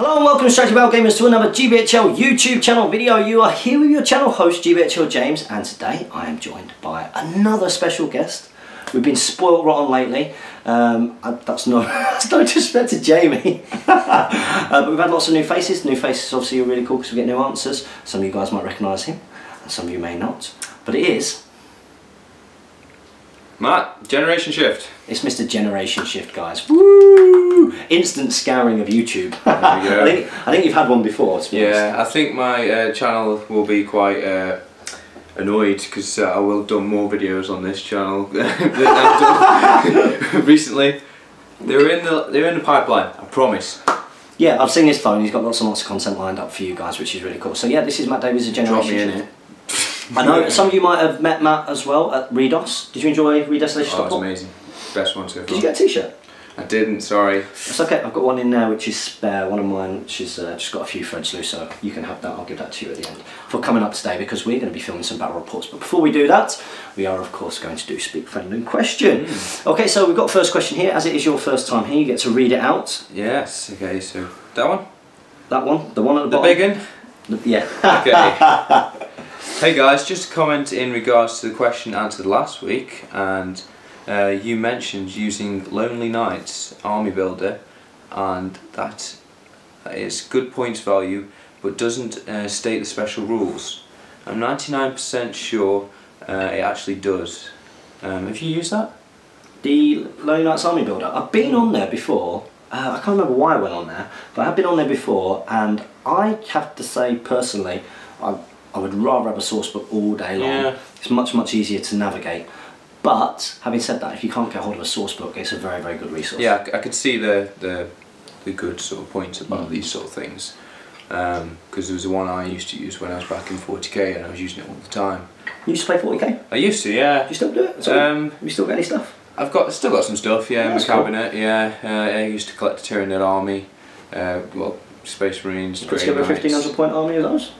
Hello and welcome Strategy Battle Gamers to another GBHL YouTube channel video. You are here with your channel host GBHL James and today I am joined by another special guest. We've been spoiled rotten lately. Um, that's no that's no disrespect to Jamie. uh, but we've had lots of new faces. New faces obviously are really cool because we get new answers. Some of you guys might recognise him and some of you may not. But it is Matt, Generation Shift. It's Mr. Generation Shift, guys. Woo! Instant scouring of YouTube. I think I think you've had one before. yeah, honest. I think my uh, channel will be quite uh, annoyed because uh, I will have done more videos on this channel than I've done recently. They're in the they're in the pipeline. I promise. Yeah, I've seen his phone. He's got lots and lots of content lined up for you guys, which is really cool. So yeah, this is Matt Davies, a Generation Drop me in it. I know some of you might have met Matt as well at Redos. Did you enjoy Redestination? Oh, it was amazing. Best one so far. Did you get a t-shirt? I didn't, sorry. It's okay, I've got one in there which is spare, one of mine which has uh, just got a few threads loose, so you can have that, I'll give that to you at the end. For coming up today, because we're going to be filming some battle reports, but before we do that, we are of course going to do Speak Friend and Question. Mm. Okay, so we've got first question here, as it is your first time here, you get to read it out. Yes, okay, so that one? That one, the one at the, the bottom. The big one? Yeah. okay. Hey guys, just a comment in regards to the question answered last week and uh, you mentioned using Lonely Knights Army Builder and that is good points value but doesn't uh, state the special rules. I'm 99% sure uh, it actually does. Um, have you used that? The Lonely Knights Army Builder? I've been on there before. Uh, I can't remember why I went on there, but I have been on there before and I have to say personally, I I would rather have a source book all day long. Yeah. It's much, much easier to navigate. But having said that, if you can't get hold of a source book, it's a very, very good resource. Yeah, I could see the the, the good sort of points about mm. these sort of things. Because um, there was the one I used to use when I was back in 40k and I was using it all the time. You used to play 40k? I used to, yeah. Do you still do it? Um, Have you still got any stuff? I've got still got some stuff, yeah, yeah in my cabinet, cool. yeah. Uh, I used to collect Tyranid army, uh, well, Space Marines. Let's give a 1500 point army of those.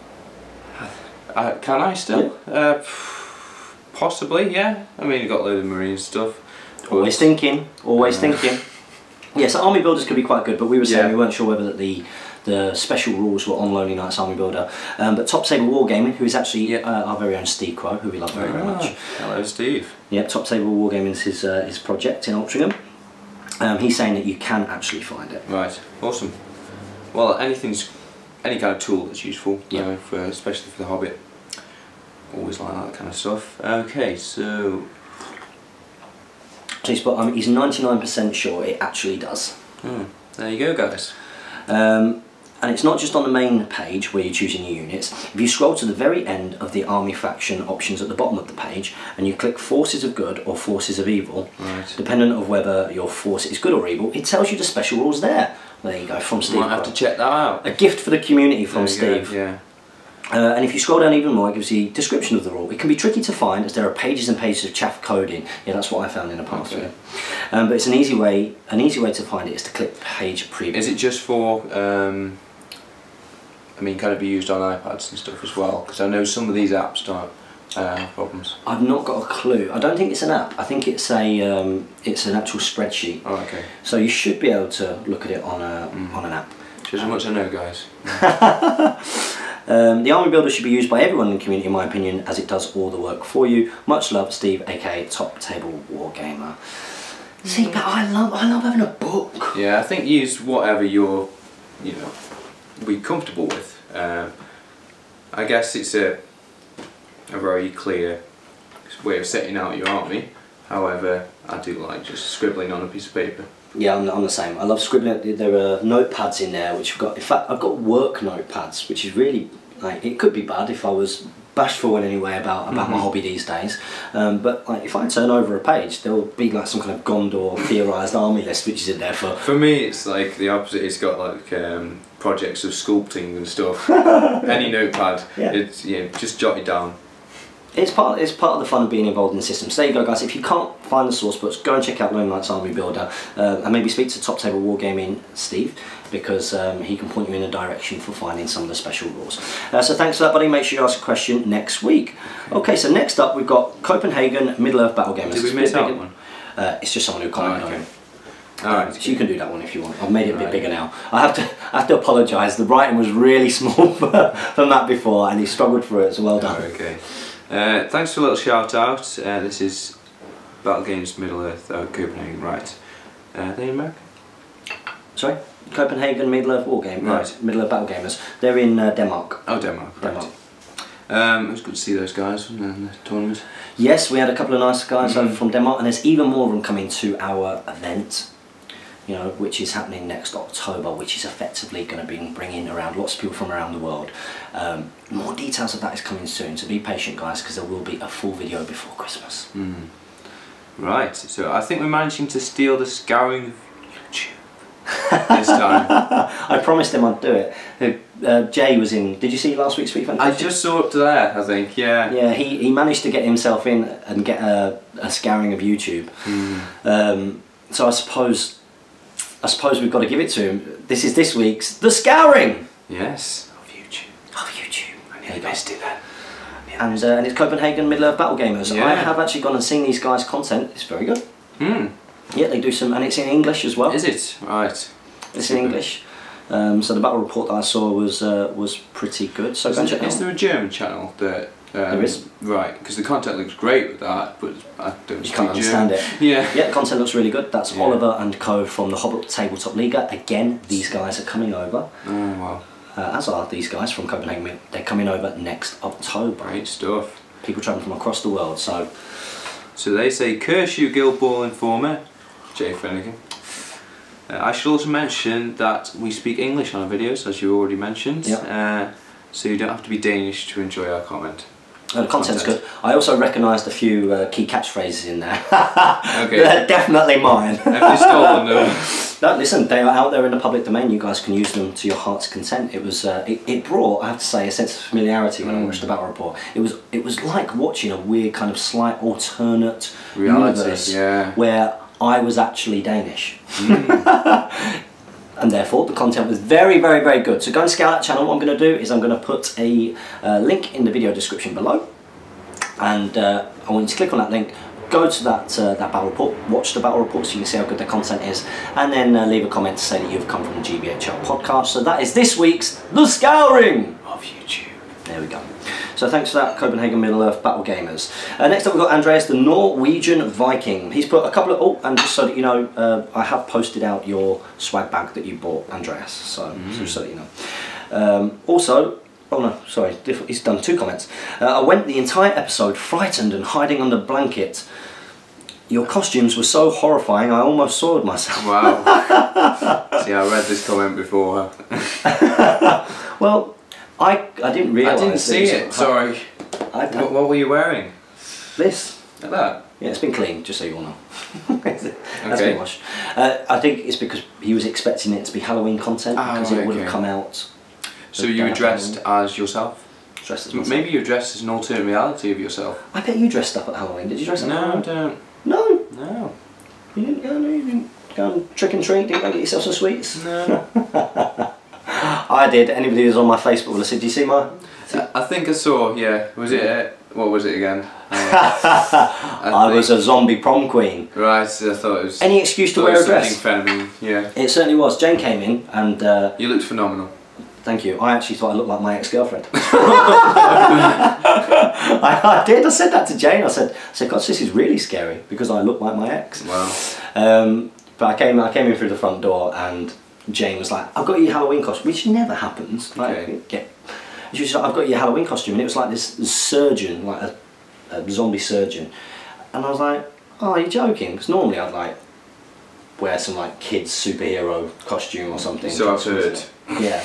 Uh, can I still? Yeah. Uh, possibly, yeah. I mean, you've got a load of marine stuff. Always thinking, always thinking. Yes, yeah, so army builders could be quite good, but we were saying yeah. we weren't sure whether that the the special rules were on Lonely Knights Army Builder. Um, but Top Table Wargaming, who is actually uh, our very own Steve Crow, who we love very, very much. Hello, Steve. Yep, Top Table Wargaming is his, uh, his project in Altrincham. Um, he's saying that you can actually find it. Right, awesome. Well, anything's any kind of tool that's useful, yeah. You know, for, especially for the Hobbit. Always like that kind of stuff. Okay, so... Please, but um, he's 99% sure it actually does. Hmm. There you go, guys. Um, and it's not just on the main page where you're choosing your units. If you scroll to the very end of the army faction options at the bottom of the page and you click forces of good or forces of evil, right. dependent of whether your force is good or evil, it tells you the special rules there. There you go, from Steve. Might have to check that out. A gift for the community from Steve. Go, yeah. Uh, and if you scroll down even more, it gives you a description of the rule. It can be tricky to find as there are pages and pages of chaff coding. Yeah, that's what I found in the past. Okay. Um, but it's an easy way. An easy way to find it is to click page preview. Is it just for? Um, I mean, can it be used on iPads and stuff as well? Because I know some of these apps don't uh, have problems. I've not got a clue. I don't think it's an app. I think it's a um, it's an actual spreadsheet. Oh, okay. So you should be able to look at it on a mm. on an app. Just as much I know, guys. Um, the Army Builder should be used by everyone in the community, in my opinion, as it does all the work for you. Much love, Steve, aka Top Table Wargamer. See, but I love, I love having a book. Yeah, I think use whatever you're, you know, be comfortable with. Um, I guess it's a, a very clear way of setting out your army. However, I do like just scribbling on a piece of paper. Yeah, I'm, I'm the same. I love scribbling. There are notepads in there which I've got. In fact, I've got work notepads, which is really like it could be bad if I was bashful in any way about about mm -hmm. my mm-hmm. hobby these days. Um, but like if I turn over a page, there'll be like some kind of Gondor theorized army list which is in there for. For me, it's like the opposite. It's got like um, projects of sculpting and stuff. Any notepad, yeah. it's yeah, just jot it down it's part it's part of the fun of being involved in the system. So there you go guys, if you can't find the source books, go and check out Lone Knights Army Builder uh, and maybe speak to Top Table Wargaming Steve because um, he can point you in a direction for finding some of the special rules. Uh, so thanks for that buddy, make sure you ask a question next week. Okay, so next up we've got Copenhagen Middle-earth Battle Gamers. Did we miss out one? Uh, it's just someone who commented oh, okay. on it. Alright. So you can do that one if you want. I've made it a bit right. bigger now. I have to I have to apologise. The writing was really small for, from that before, and he struggled for it. So well done. Okay. Uh, thanks for a little shout out. Uh, this is Battle Games Middle Earth out Copenhagen, right? Uh, they in America? Sorry, Copenhagen Middle Earth War Game. Right. Middle Earth Battle Gamers. They're in uh, Denmark. Oh, Denmark. Right. Denmark. Um, it was good to see those guys in the tournament. Yes, we had a couple of nice guys Mhm. over from Denmark, and there's even more of them coming to our event. You know, which is happening next October, which is effectively going to be bringing around lots of people from around the world. Um, more details of that is coming soon, so be patient, guys, because there will be a full video before Christmas. Mm. Right, so I think we're managing to steal the scouring of YouTube this time. I promised him I'd do it. Uh, Jay was in. Did you see last week's Week I just saw up to there, I think, yeah. Yeah, he, he managed to get himself in and get a, a scouring of YouTube. Mm. Um, so I suppose I suppose we've got to give it to him. This is this week's The Scouring Yes. Of YouTube. of YouTube. I go. missed it then. And, uh, and it's Copenhagen Middle Earth Battle Gamers. Yeah. I have actually gone and seen these guys' content. It's very good. Hmm. Yeah, they do some, and it's in English as well. Is it? Right. It's in English. Um, so the battle report that I saw was uh, was pretty good. So Is, go and there, check it is there a German channel that... Um, There is. Right, because the content looks great with that, but I don't You can't understand it. Yeah. Yeah, the content looks really good. That's Yeah. Oliver and Co from the Hobbit Tabletop Liga. Again, these guys are coming over, Oh, wow. uh, as are these guys from Copenhagen. They're coming over next October. Great stuff. People traveling from across the world. So So they say, curse you Guild Ball Informer, Jay Finnegan. Uh, I should also mention that we speak English on our videos, as you already mentioned. Yep. Uh, so you don't have to be Danish to enjoy our comment. The content's Content. good. I also recognised a few uh, key catchphrases in there. Okay. They're definitely mine. Have they stolen them? No, listen, they are out there in the public domain. You guys can use them to your heart's content. It was, uh, it, it brought, I have to say, a sense of familiarity when I Mm. watched the battle report. It was, it was like watching a weird kind of slight alternate Reality, universe yeah. where I was actually Danish, Mm. and therefore the content was very, very, very good. So go and scout that channel. What I'm going to do is I'm going to put a uh, link in the video description below, and uh, I want you to click on that link. Go to that uh, that battle report, watch the battle report so you can see how good the content is, and then uh, leave a comment to say that you've come from the GBHL podcast. So that is this week's The Scouring of YouTube. there we go. So thanks for that, Copenhagen Middle Earth Battle Gamers. Uh, next up we've got Andreas, the Norwegian Viking. He's put a couple of, oh, and just so that you know, uh, I have posted out your swag bag that you bought, Andreas, so just so that you know. Um, also, oh no, sorry, he's done two comments. Uh, I went the entire episode frightened and hiding under blanket. Your costumes were so horrifying, I almost soiled myself. Wow. See, I read this comment before. Well, I, I didn't realise. I didn't see it, sorry. I, I, What, what were you wearing? this. Like that? Yeah, it's been cleaned, just so you all know. That's Okay. been washed. Uh, I think it's because he was expecting it to be Halloween content Ah, because it would have come out So you were dressed as yourself? dressed as myself. Maybe you dressed as an alternate reality of yourself. I bet you dressed up at Halloween. Did you dress up No, Halloween? don't. No, No. you didn't go. No, you didn't go and trick and treat. Didn't go get yourself some sweets. No. I did. Anybody who's on my Facebook will have said, "Do you see my?" I I think I saw, yeah. Was it, uh, what was it again? Uh, I, think- was a zombie prom queen. Right, I thought it was... Any excuse to wear a dress. feminine, yeah. It certainly was. Jane came in and. Uh, You looked phenomenal. Thank you. I actually thought I looked like my ex-girlfriend. I, I did. I said that to Jane. I said, I said, God, this is really scary because I look like my ex. Wow. Um, but I came, I came in through the front door and Jane was like, I've got your Halloween costume, which never happens. Like, Okay. yeah. And She was like, I've got your Halloween costume, and it was like this surgeon, like a, a zombie surgeon. And I was like, Oh, are you joking? Because normally I'd like wear some like kids superhero costume or something. So I've heard. Yeah,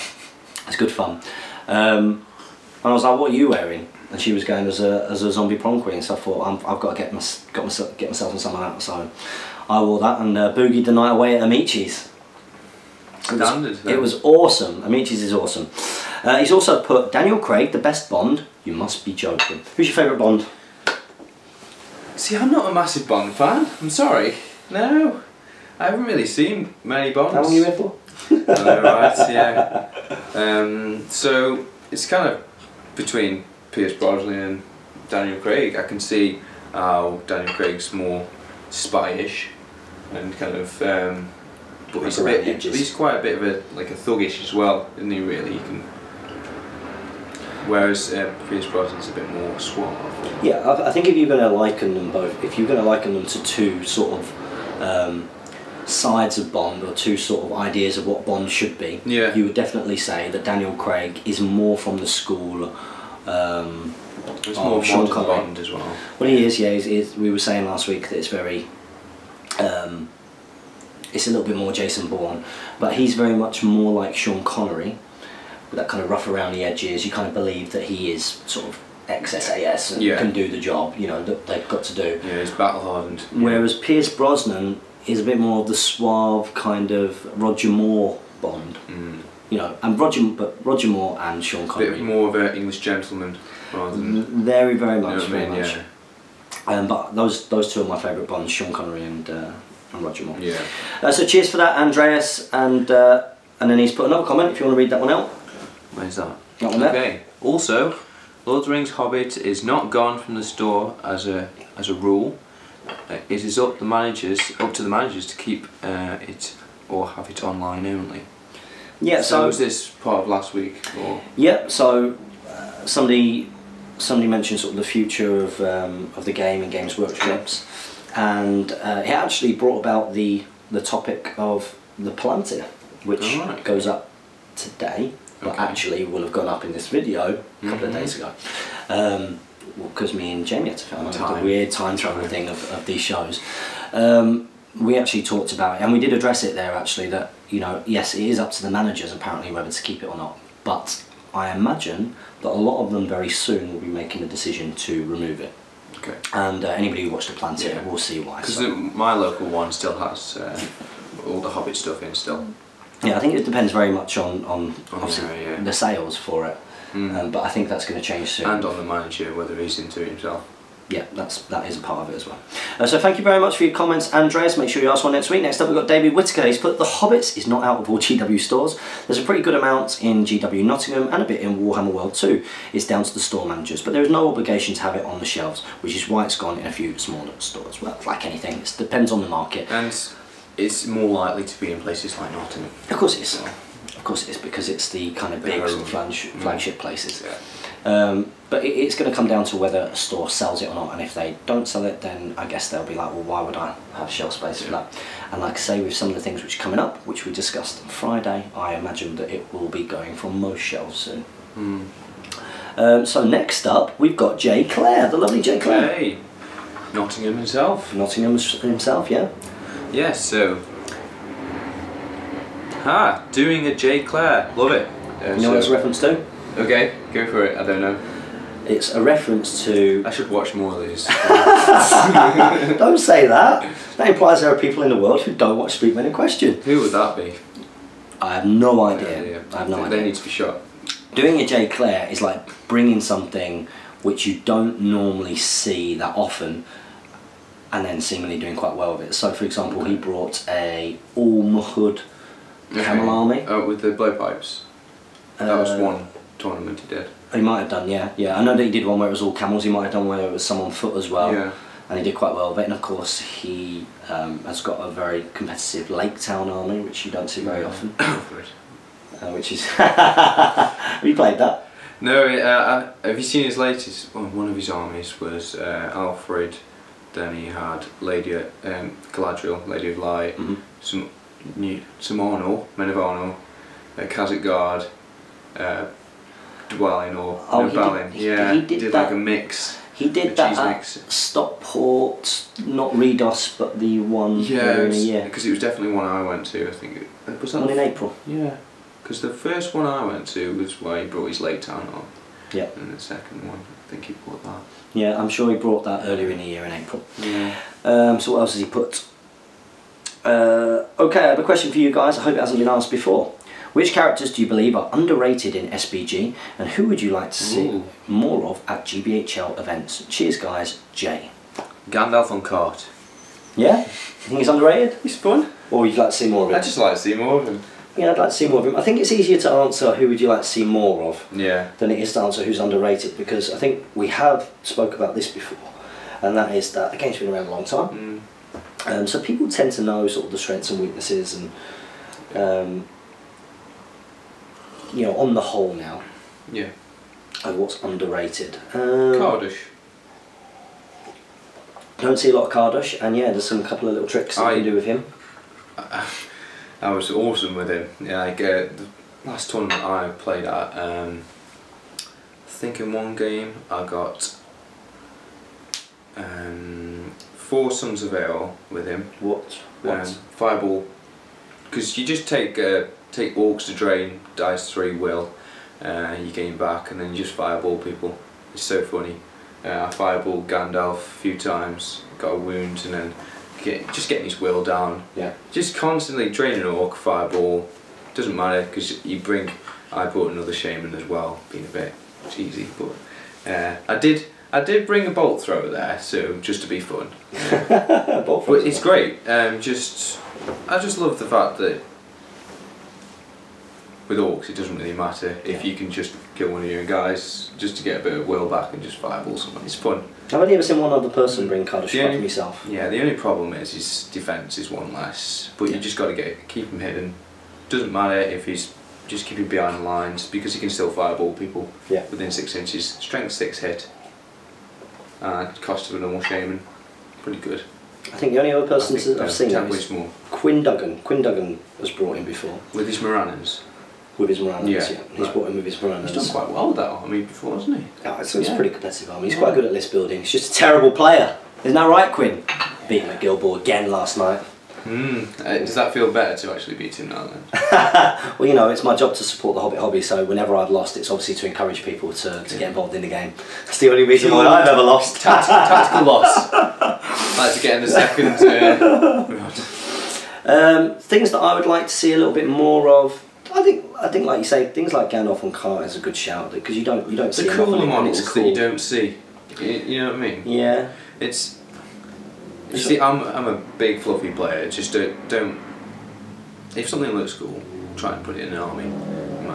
it's good fun. Um, and I was like, "What are you wearing?" And she was going as a as a zombie prom queen. So I thought, I'm, I've got to get my, got myself get myself in some of that. So I wore that and uh, boogied the night away at Amici's. It was, it was awesome. Amici's is awesome. Uh, he's also put Daniel Craig, the best Bond. You must be joking. Who's your favourite Bond? See, I'm not a massive Bond fan. I'm sorry. No. I haven't really seen many Bonds. How long are you in for? Oh, right, yeah. Um, so it's kind of between Pierce Brosnan and Daniel Craig. I can see how Daniel Craig's more spyish and kind of um, But he's a bit. He's quite a bit of a like a thuggish as well, isn't he? Really, you can. Whereas uh, Pierce Brosnan's a bit more suave. Yeah, I, I think if you're going to liken them both, if you're going to liken them to two sort of um, sides of Bond or two sort of ideas of what Bond should be, Yeah. you would definitely say that Daniel Craig is more from the school. Um, It's more Sean Connery. Bond as well. well, he is. Yeah, he's, he's, we were saying last week that it's very. Um, it's a little bit more Jason Bourne, but he's very much more like Sean Connery, with that kind of rough around the edges. You kind of believe that he is sort of ex-SAS and Yeah. can do the job. You know that they've got to do. Yeah, he's battle hardened. Whereas Pierce Brosnan is a bit more of the suave kind of Roger Moore Bond. Mm. You know, and Roger, but Roger Moore and Sean Connery. A bit more of an English gentleman rather than. Very, very You much, know what I very much. Yeah. Um, but those those two are my favourite Bonds, Sean Connery and, uh, and Roger Moore. Yeah. Uh, so cheers for that, Andreas, and uh, and then he's put another comment if you want to read that one out. Where's that? That one there. Okay. Also, Lord of the Rings Hobbit is not gone from the store as a as a rule. Uh, it is up the managers up to the managers to keep uh, it or have it online only. Yeah, So so was this part of last week or? yeah, so uh, somebody somebody mentioned sort of the future of um, of the game and Games Workshops, and uh, it actually brought about the the topic of the Palantir, which Alright. goes up today, but Okay. actually will have gone up in this video a couple Mhm. of days ago. Um, because me and Jamie had to film the weird time travel thing of, of these shows. Um, we actually talked about it, and we did address it there actually. That you know, yes, it is up to the managers apparently whether to keep it or not. But I imagine that a lot of them very soon will be making a decision to remove it. Okay. And uh, anybody who watched the Palantir Yeah. will see why. Because So, my local one still has uh, all the Hobbit stuff in still. yeah, I think it depends very much on on On the obviously area, yeah. the sales for it. Mm. Um, but I think that's going to change soon. and on the manager whether he's into it himself. Yeah, that's that is a part of it as well. Uh, so thank you very much for your comments, Andreas. Make sure you ask one next week. Next up, we've got David Whitaker. He's put The Hobbits is not out of all GW stores. There's a pretty good amount in GW Nottingham and a bit in Warhammer World 2. It's down to the store managers, but there is no obligation to have it on the shelves, which is why it's gone in a few smaller stores. Well, like anything, it depends on the market. And it's more likely to be in places like Nottingham. Of course it is. Of course it is because it's the kind of big Mm. flagship places. Yeah. Um, but it, it's going to come down to whether a store sells it or not, and if they don't sell it, then I guess they'll be like, well, why would I have shelf space for that? And like I say, with some of the things which are coming up, which we discussed on Friday, I imagine that it will be going from most shelves soon. Mm. Um, so next up, we've got Jay Clare, the lovely Jay Clare. Hey, Nottingham himself. Nottingham himself, yeah. Yes, so. Ah, doing a J. Clare. Love it. Uh, You know what it's a reference to? Okay, go for it. I don't know. It's a reference to. I should watch more of these. don't say that. That implies there are people in the world who don't watch Speak Friend and Question. Who would that be? I have no idea. I have no they, idea. They need to be shot. doing a J. Clare is like bringing something which you don't normally see that often and then seemingly doing quite well with it. So for example he brought a all Mahud camel army. Oh, with the blowpipes. That was Uh, one tournament he did. He might have done, yeah. Yeah, I know that he did one where it was all camels, he might have done where it was some on foot as well. Yeah. And he did quite well it. And of course he um, has got a very competitive Lake Town army, which you don't see very often. Good. Uh, which is have you played that? No, uh, uh, have you seen his latest? Well, one of his armies was uh, Alfred. Then he had Lady um, Galadriel, Lady of Light, Mhm. some new, some Arnor, Men of Arnor, uh, Kazakh uh, Dwelling or Oh, no he did- he- yeah, he did like that. a mix. He A did that at mix. Stockport, not Redos, but the one Yeah, earlier in the year. because it was definitely one I went to. I think it was that. One in April. Yeah, because the first one I went to was where he brought his late Town on, Yeah. and the second one I think he brought that. Yeah, I'm sure he brought that earlier in the year in April. Yeah. Um, so what else has he put? Uh, okay, I have a question for you guys. I hope it hasn't been asked before. Which characters do you believe are underrated in SBG, and who would you like to see Ooh. more of at GBHL events? Cheers, guys. Jay. Gandalf on cart. Yeah, you think he's underrated, He's fun. or would you like to see more of him? I just like to see more of him. Yeah, I'd like to see more of him. I think it's easier to answer who would you like to see more of Yeah. than it is to answer who's underrated because I think we have spoke about this before, and that is that the game's been around a long time. Mm. Um, so people tend to know sort of the strengths and weaknesses and um, you know, on the whole now, Yeah. of what's underrated. Um, Kardush. Don't see a lot of Kardush, and yeah, there's some couple of little tricks that you can do with him. I was awesome with him. Yeah, like uh, the last tournament I played at, um, I think in one game I got um, four Sons of Eorl with him. What? What? Um, fireball, because you just take uh, take orcs to drain, dice three will, uh, you gain back, and then you just fireball people. It's so funny. Uh, I fireballed Gandalf a few times, got a wound, and then get, just getting his will down. yeah. Just constantly draining an orc, fireball. Doesn't matter because you bring. I brought another shaman as well, being a bit cheesy, but uh, I did. I did bring a bolt thrower there, so just to be fun. Both But it's great. Um, just I just love the fact that with orcs it doesn't really matter if you can just kill one of your guys just to get a bit of will back and just fireball someone. It's fun. I've only ever seen one other person bring Kardush Yeah. apart myself. Yeah. The only problem is his defense is one less, but Yeah. you just got to get keep him hidden. Doesn't matter if he's just keep him behind the lines because he can still fireball people Yeah. within six inches. Strength six hit. Uh, cost of a normal shaman. Pretty good. I think the only other person think, I've uh, seen is. Quinn Duggan. Quinn Duggan was brought in before With his Morannons. With his Morannons. Yeah, Yeah, he's right. brought in with his Morannons. He's done quite well with that mean, before, hasn't he? Yeah, it's, it's Yeah. pretty competitive I mean, He's quite good at list building. He's just a terrible player. Isn't that right, Quinn? Beating McGilboa again last night. Mm. Uh, does that feel better to actually beat him now then? Well, you know, it's my job to support the Hobbit hobby, so whenever I've lost, it's obviously to encourage people to, to get involved in the game. That's the only reason why I've ever lost. Tact- tactical loss. like to get in the second. Uh, Um, things that I would like to see a little bit more of. I think, I think, like you say, things like Gandalf and Car is a good shout because you don't, you don't see the of cooler models it's that you don't see. You, know what I mean? Yeah, It's. You see, I'm, I'm a big fluffy player. Just don't don't. If something looks cool, try and put it in an army.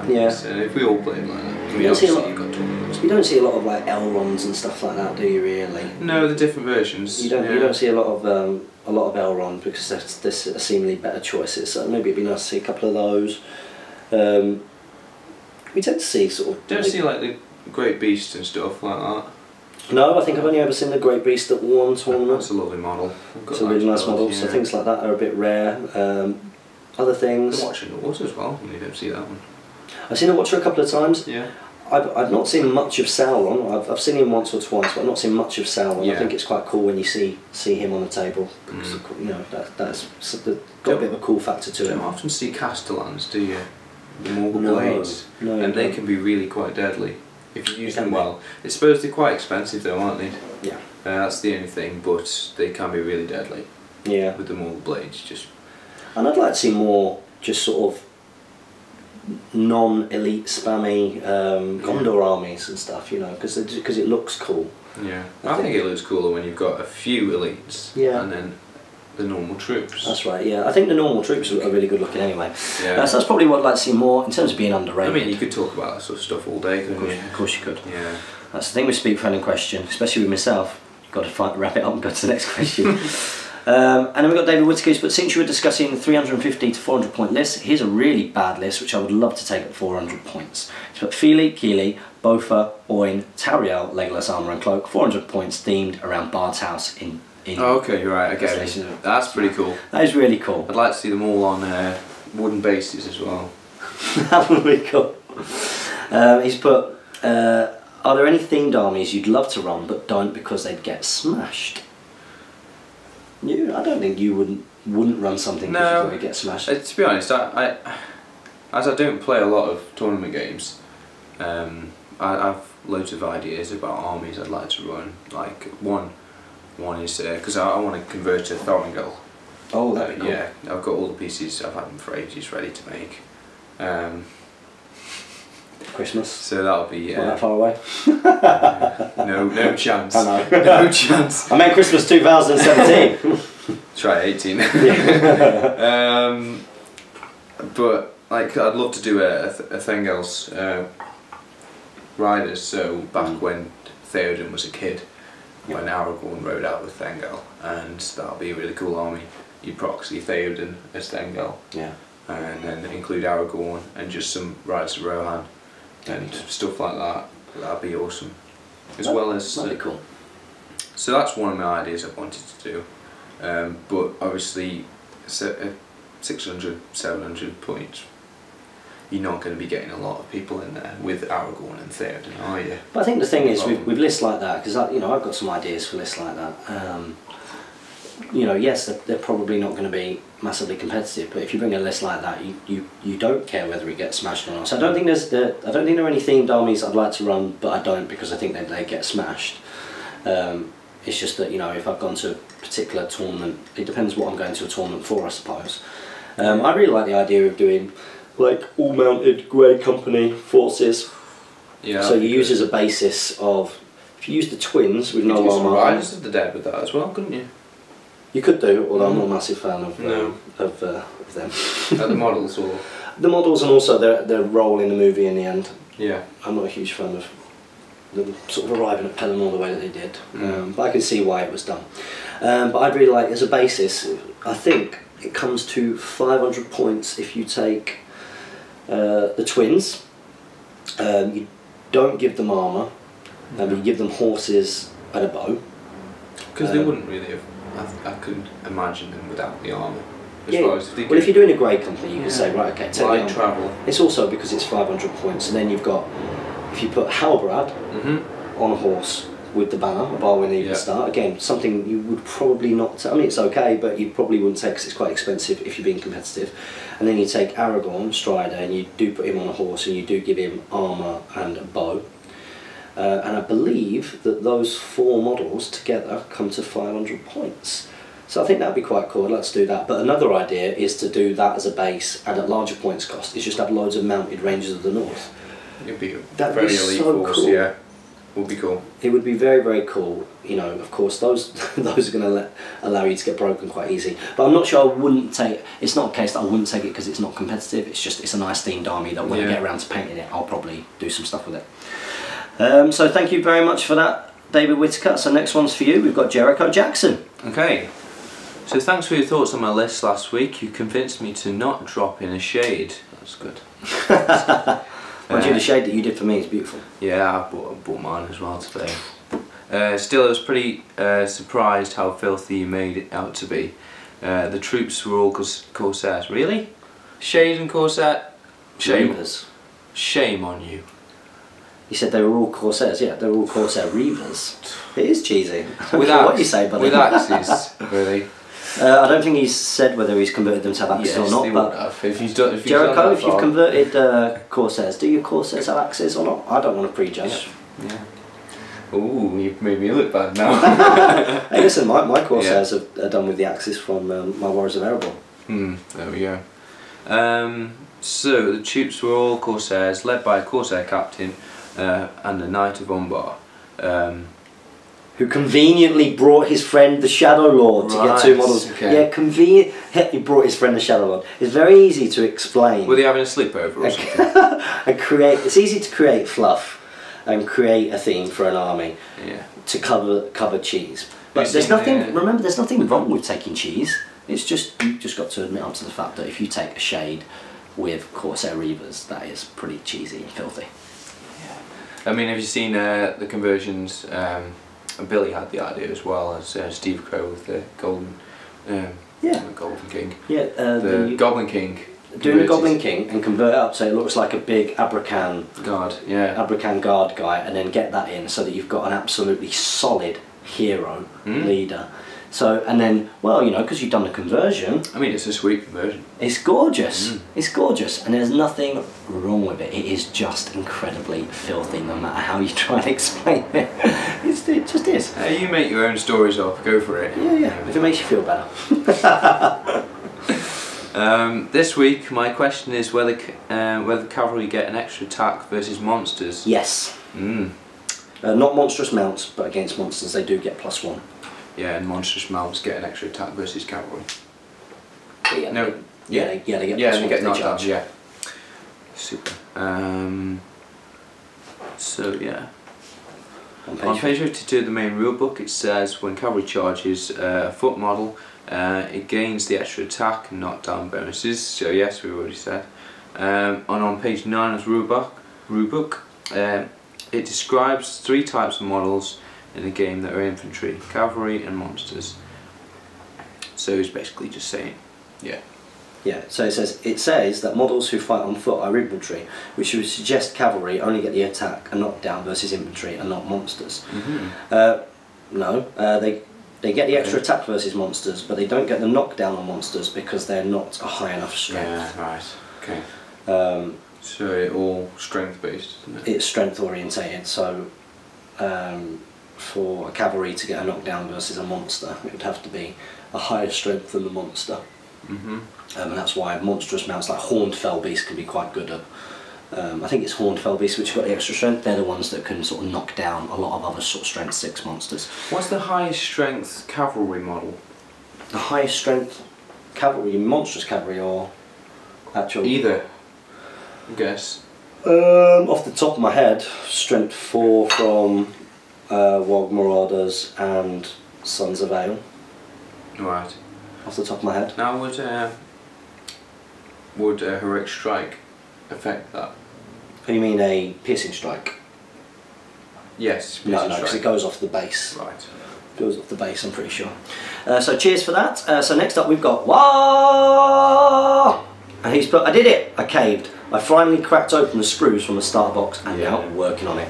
Yeah. And if we all played like that, You don't see a lot- you've got you don't see a lot of like Elronds and stuff like that, do you? Really? No, the different versions. You don't. yeah. You don't see a lot of um, a lot of Elrond because there's, there's seemingly better choices. So maybe it'd be nice to see a couple of those. Um, we tend to see sort of. Don't see like the great beast and stuff like that. No, I think I've only ever seen the Great Beast at one tournament. That's a lovely model. It's a really nice model. So things like that are a bit rare. Um, other things. watching The North as well. You don't see that one. I've seen the Watcher a couple of times. Yeah. I've, I've not seen much of Sauron. I've, I've seen him once or twice, but I've not seen much of Sauron. I think it's quite cool when you see see him on the table. Because, Mm. You know, that, that's got a bit of a cool factor to You it. don't often see Castellans, do you? The No, blades. no, and they can be really quite deadly if you use them be. well. It's supposed they're quite expensive though, aren't they? Yeah. Uh, that's the only thing, but they can be really deadly Yeah. with the Morgul blades. Just And I'd like to see more just sort of non-elite spammy um, Yeah. Gondor armies and stuff, you know, because because it looks cool. yeah. I I, think, think- it looks cooler when you've got a few elites Yeah. and then the normal troops. That's right. Yeah, I think the normal troops are really good looking anyway. yeah. That's, that's probably what I'd like to see more in terms of being underrated. I mean, you could talk about that sort of stuff all day, of course, you? of course you could. Yeah. That's the thing with speak friend in question, especially with myself. You've got to find, wrap it up and go to the next question. um, and then we've got David Whittaker's, but since you were discussing 350 to 400 point lists, here's a really bad list which I would love to take at 400 points. It's got Fili, Kili, Bofur, Oin, Tauriel, Legolas Armour and Cloak, 400 points themed around Bard's house in. Oh, okay, you're right. Okay, that's pretty cool. That is really cool. I'd like to see them all on uh, wooden bases as well. that would be cool. Um, he's put, uh, are there any themed armies you'd love to run but don't because they'd get smashed? You, I don't think you wouldn't wouldn't run something because No. you thought it'd get smashed. Uh, to be honest, I, I as I don't play a lot of tournament games, um, I, I've loads of ideas about armies I'd like to run. Like one, one is today because I, I want to convert to Thorongil. oh, Uh, that'd be cool. yeah, I've got all the pieces. I've had them for ages, ready to make. Um, Christmas. so that'll be Not that uh, far away. no no chance. I know. no chance. I meant Christmas 2017. Try eighteen. um, but like, I'd love to do a, a, a thing else. Uh, riders. So back Mm. when Theoden was a kid, When Aragorn rode out with Thengel, and that'll be a really cool army. You proxy Theoden as Thengel. yeah. and then include Aragorn and just some Riders of Rohan and stuff like that. That'd be awesome. As well as That'd be cool. so that's one of my ideas I wanted to do. Um, but obviously, uh, 600, 700 points, you're not going to be getting a lot of people in there with Aragorn and Theoden, are you? But I think the thing is, with, with lists like that, because you know I've got some ideas for lists like that. Um, you know, yes, they're, they're probably not going to be massively competitive, but if you bring a list like that, you, you, you don't care whether it gets smashed or not. So I don't think there's the, I don't think there are any themed armies I'd like to run, but I don't because I think they they get smashed. Um, it's just that you know if I've gone to a particular tournament, it depends what I'm going to a tournament for, I suppose. Um, I really like the idea of doing like all mounted grey company forces Yeah. so you use as a basis of if you use the twins with you no could do some armor, Riders of the Dead with that as well, couldn't you? you could do. Although I'm not a massive fan of No. um, of, uh, of them. The models or The models and also their their role in the movie in the end. yeah. I'm not a huge fan of them sort of arriving at Pelennor the way that they did, Mm. um, but I can see why it was done. Um, but I'd really like as a basis. I think it comes to 500 points if you take uh, the twins. Um, you don't give them armor. Um, you give them horses and a bow. Because they Um, wouldn't really have. I, I couldn't imagine them without the armour. As Yeah, far as if Well, if you're doing a grey company, you can say, right, okay, take the light travel. It's also because it's 500 points, and then you've got, if you put Halbarad Mm-hmm. on a horse with the banner, a bar when they even Yeah. start, again, something you would probably not, I mean, it's okay, but you probably wouldn't take because it's quite expensive if you're being competitive. And then you take Aragorn, Strider, and you do put him on a horse, and you do give him armour and a bow. Uh, and I believe that those four models together come to 500 points. So I think that'd be quite cool. Let's do that. But another idea is to do that as a base and at larger points cost is just have loads of mounted Rangers of the North. It'd be That'd very be elite so force, cool. yeah. Would be cool. It would be very very cool. You know, of course, those those are going to allow you to get broken quite easy. But I'm not sure I wouldn't take. It's not a case that I wouldn't take it because it's not competitive. It's just it's a nice themed army that when I get around to painting it, I'll probably do some stuff with it. Um, so thank you very much for that, David Whitaker. So next one's for you. We've got Jericho Jackson. Okay. So thanks for your thoughts on my list last week. You convinced me to not drop in a shade. That's good. Mind you, Uh, the shade that you did for me is beautiful. Yeah, I bought, I bought mine as well today. Uh, still, I was pretty uh, surprised how filthy you made it out to be. Uh, the troops were all cors- corsairs. Really? Shade and corset? Shame, Reavers. shame on you. He said they were all Corsairs. Yeah, they were all Corsair Reavers. It is cheesy. With what you say, buddy? With axes, really. Uh, I don't think he's said whether he's converted them to have axes yes, or not, but have. If you've done, if done Jericho, that if you've far. converted uh, Corsairs, do your Corsairs have axes or not? I don't want to prejudge. Yeah. Ooh, you've made me look bad now. Hey, listen, my, my Corsairs are, are done with the axes from um, my Warriors of Erebor. Hmm, there we go. Um, so the troops were all corsairs, led by a corsair captain uh, and a knight of Umbar. Um, Who conveniently brought his friend the Shadow Lord to get two Right, models. okay. Yeah, convenient. He brought his friend the Shadow Lord. It's very easy to explain. were they having a sleepover or something? and create. It's easy to create fluff and create a theme for an army yeah. to cover cover cheese. But there's nothing. the- Remember, there's nothing wrong with taking cheese. It's just you just got to admit up to the fact that if you take a shade with Corsair Reavers, that is pretty cheesy and filthy. Yeah. I mean, have you seen uh, the conversions? Um, Billy had the idea as well as uh, Steve Crow with the Golden, um, Yeah. Golden King, Yeah, uh, the the, Goblin King. doing the Goblin King and convert it up so it looks like a big Abrakhan God, yeah. Abrakhan guard guy, and then get that in so that you've got an absolutely solid hero Mm. leader. So and then well you know because you've done the conversion, I mean, it's a sweet conversion. it's gorgeous. Mm. It's gorgeous, and there's nothing wrong with it. It is just incredibly filthy, no matter how you try and explain it. It's, it just is. Uh, you make your own stories up. Go for it. Yeah, yeah. If it makes you feel better. Um, this week, my question is whether uh, whether cavalry get an extra attack versus monsters. Yes. Mm. Uh, not monstrous mounts, but against monsters they do get plus one. Yeah, and monstrous mounts get an extra attack versus cavalry. Yeah, No. They, yeah, they, yeah, they get Yeah, plus and one they get knocked down. charge. Yeah. Super. Um, so yeah. On On page page 52 of the main rulebook, it says when cavalry charges uh, a foot model, Uh, it gains the extra attack and knockdown bonuses, so yes, we've already said. Um, and on page 9 of the rulebook, rulebook um, it describes three types of models in the game that are infantry, cavalry and monsters. So it's basically just saying, yeah. Yeah, so it says it says that models who fight on foot are infantry, which would suggest cavalry only get the attack and knockdown versus infantry and not monsters. Mm-hmm. Uh, no, uh, they they get the extra attack versus monsters, but they don't get the knockdown on monsters because they're not a high enough strength. Yeah, right. Okay. Um, So it all strength based, isn't it? it's strength orientated, so um, for a cavalry to get a knockdown versus a monster, it would have to be a higher strength than the monster. Mm-hmm. Um, and that's why monstrous mounts like Horned Fell Beast can be quite good at. Um, I think it's Horned Fell Beast which have got the extra strength. They're the ones that can sort of knock down a lot of other sort of strength six monsters. What's the highest strength cavalry model? The highest strength cavalry, monstrous cavalry, or actual. Either. I guess. Um, off the top of my head, strength four from uh, Warg Marauders and Sons of Eorl. Right. Off the top of my head. Now would uh, would a heroic strike affect that? Oh, You mean a piercing strike? Yes. No, piercing no, because it goes off the base. Right. Goes off the base, I'm pretty sure. Uh, so cheers for that. Uh, so next up we've got Wah! And he's put, I did it! I caved. I finally cracked open the screws from the starter box and yeah. now Yeah. working on it.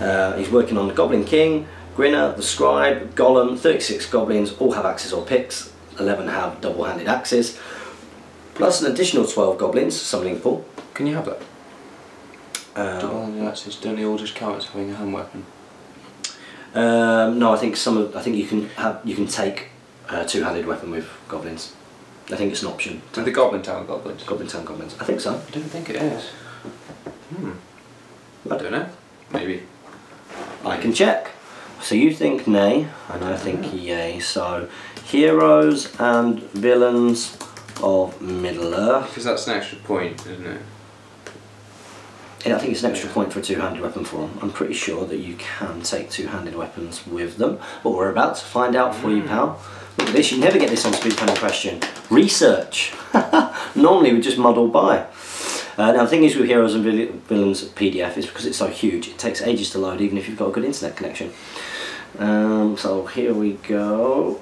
Uh, he's working on the Goblin King, Grinnah, the Scribe, Gollum, 36 goblins, all have axes or picks, 11 have double-handed axes, plus an additional 12 goblins, summoning pool. Can you have that? Uh, Double axes. Don't they all just count as having a hand weapon? Um, no, I think some of I think you can have you can take a two-handed weapon with goblins. I think it's an option. To the Goblin Town goblins. Goblin Town goblins. I think so. I don't think it is. Hmm. I don't know. Maybe. I can check. So you think nay, and I think yay. So heroes and villains of Middle Earth. Because that's an extra point, isn't it? Yeah, I think it's an extra point for a two-handed weapon for them. I'm pretty sure that you can take two-handed weapons with them, but we're about to find out for you, hmm. pal. Look at this, you never get this on Speed Panel Question. Research. Normally we just muddle by. Uh, now the thing is with Heroes and Villains PDF is because it's so huge, it takes ages to load even if you've got a good internet connection. Um, so here we go.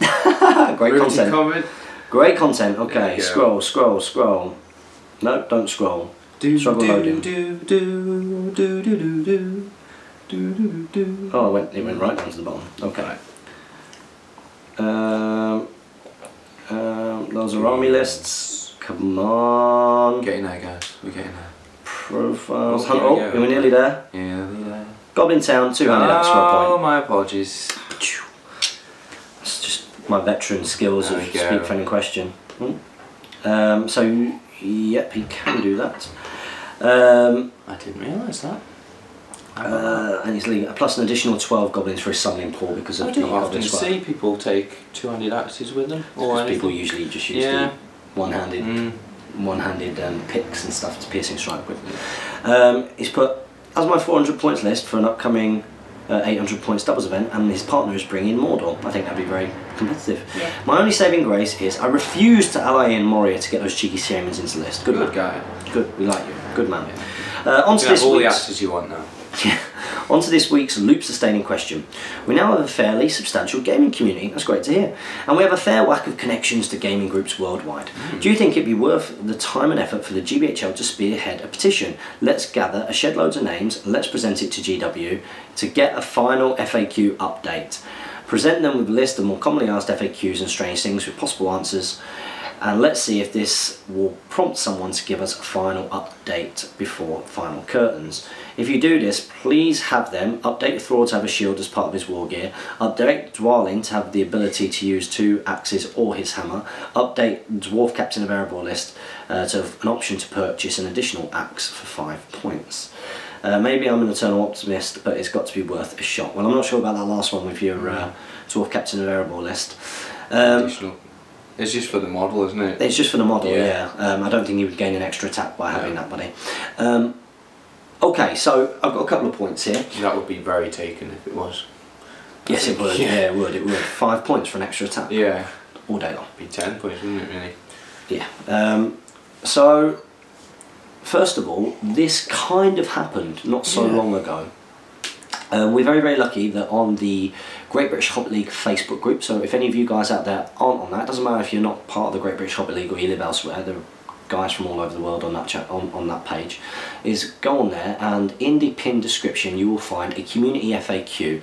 Great content. Great content. Okay, scroll, scroll, scroll. No, don't scroll. Do, Struggle do, loading. Do, do, do, do. Do, do, do, do. Oh, it went, it went right down to the bottom. Okay. Right. Um, those are army lists. Come on. Getting there, guys. We're getting there. Profiles. Oh, Oh, we're nearly there. Yeah, yeah. Goblin Town, 200 axe for a Oh, my apologies. It's just my veteran skills There of speak friendly question. Hmm. Um, so, yep, he can do that. Um, I didn't realise that. Uh, and he's leaving, plus an additional 12 goblins for his summoning pool because of I the don't often goblin squad. see people take two-handed axes with them or people usually just use Yeah. the one-handed, Mm. one-handed um, picks and stuff to piercing strike with. Um, he's put as my 400 points list for an upcoming uh, 800 points doubles event, and his partner is bringing Mordor. I think that'd be very competitive. Yeah. My only saving grace is I refuse to ally in Moria to get those cheeky shamans into the list. Good, Good man. guy. Good. We like you. Good man. Uh, on to this all the axes you want now. On to this week's loop sustaining question. We now have a fairly substantial gaming community, that's great to hear, and we have a fair whack of connections to gaming groups worldwide. Do you think it'd be worth the time and effort for the GBHL to spearhead a petition? Let's gather a shed loads of names, let's present it to GW to get a final FAQ update. Present them with a list of more commonly asked FAQs and strange things with possible answers and let's see if this will prompt someone to give us a final update before final curtains. If you do this, please have them update Thor to have a shield as part of his war gear, update Dwalin to have the ability to use two axes or his hammer, update Dwarf Captain of Erebor list uh, to have an option to purchase an additional axe for five points. Uh, maybe I'm an eternal optimist, but it's got to be worth a shot. Well, I'm not sure about that last one with your uh, Dwarf Captain of Erebor list. Um. It's just for the model, isn't it? it's just for the model, yeah. Yeah. Um, I don't think you would gain an extra attack by having No. that, buddy. Um, Okay, so I've got a couple of points here. That would be very taken if it was. Yes, it would. Yeah. Yeah, it would. It would. Five points for an extra attack Yeah, all day long. be ten points, wouldn't it? Really. Yeah. Um, so, first of all, this kind of happened not so Yeah. long ago. Um, we're very, very lucky that on the Great British Hobbit League Facebook group, so if any of you guys out there aren't on that, doesn't matter if you're not part of the Great British Hobbit League or you live elsewhere, guys from all over the world on that chat, on, on that page, is go on there and in the pinned description you will find a community FAQ.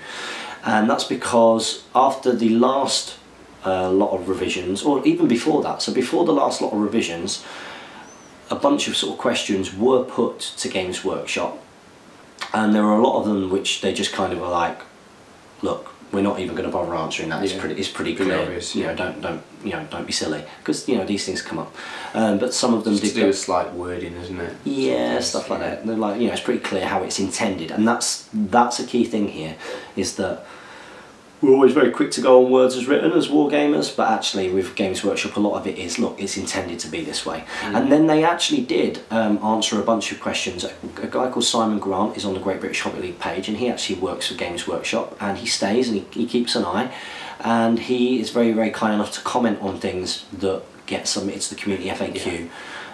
And that's because after the last uh, lot of revisions, or even before that, so before the last lot of revisions, a bunch of sort of questions were put to Games Workshop, and there are a lot of them which they just kind of were like, look, we're not even going to bother answering that. It's Yeah. pretty, it's pretty clear. obvious, you know, don't don't you know, don't be silly because you know these things come up. Um, but some of them It's did do go- with slight wording, isn't it? yeah, stuff like that. They're like, you know, it's pretty clear how it's intended, and that's that's a key thing here, is that we're always very quick to go on words as written as wargamers, but actually with Games Workshop, a lot of it is look, it's intended to be this way. And then they actually did um, answer a bunch of questions. A, a guy called Simon Grant is on the Great British Hobbit League page, and he actually works for Games Workshop, and he stays and he, he keeps an eye, and he is very very kind enough to comment on things that get submitted to the community FAQ.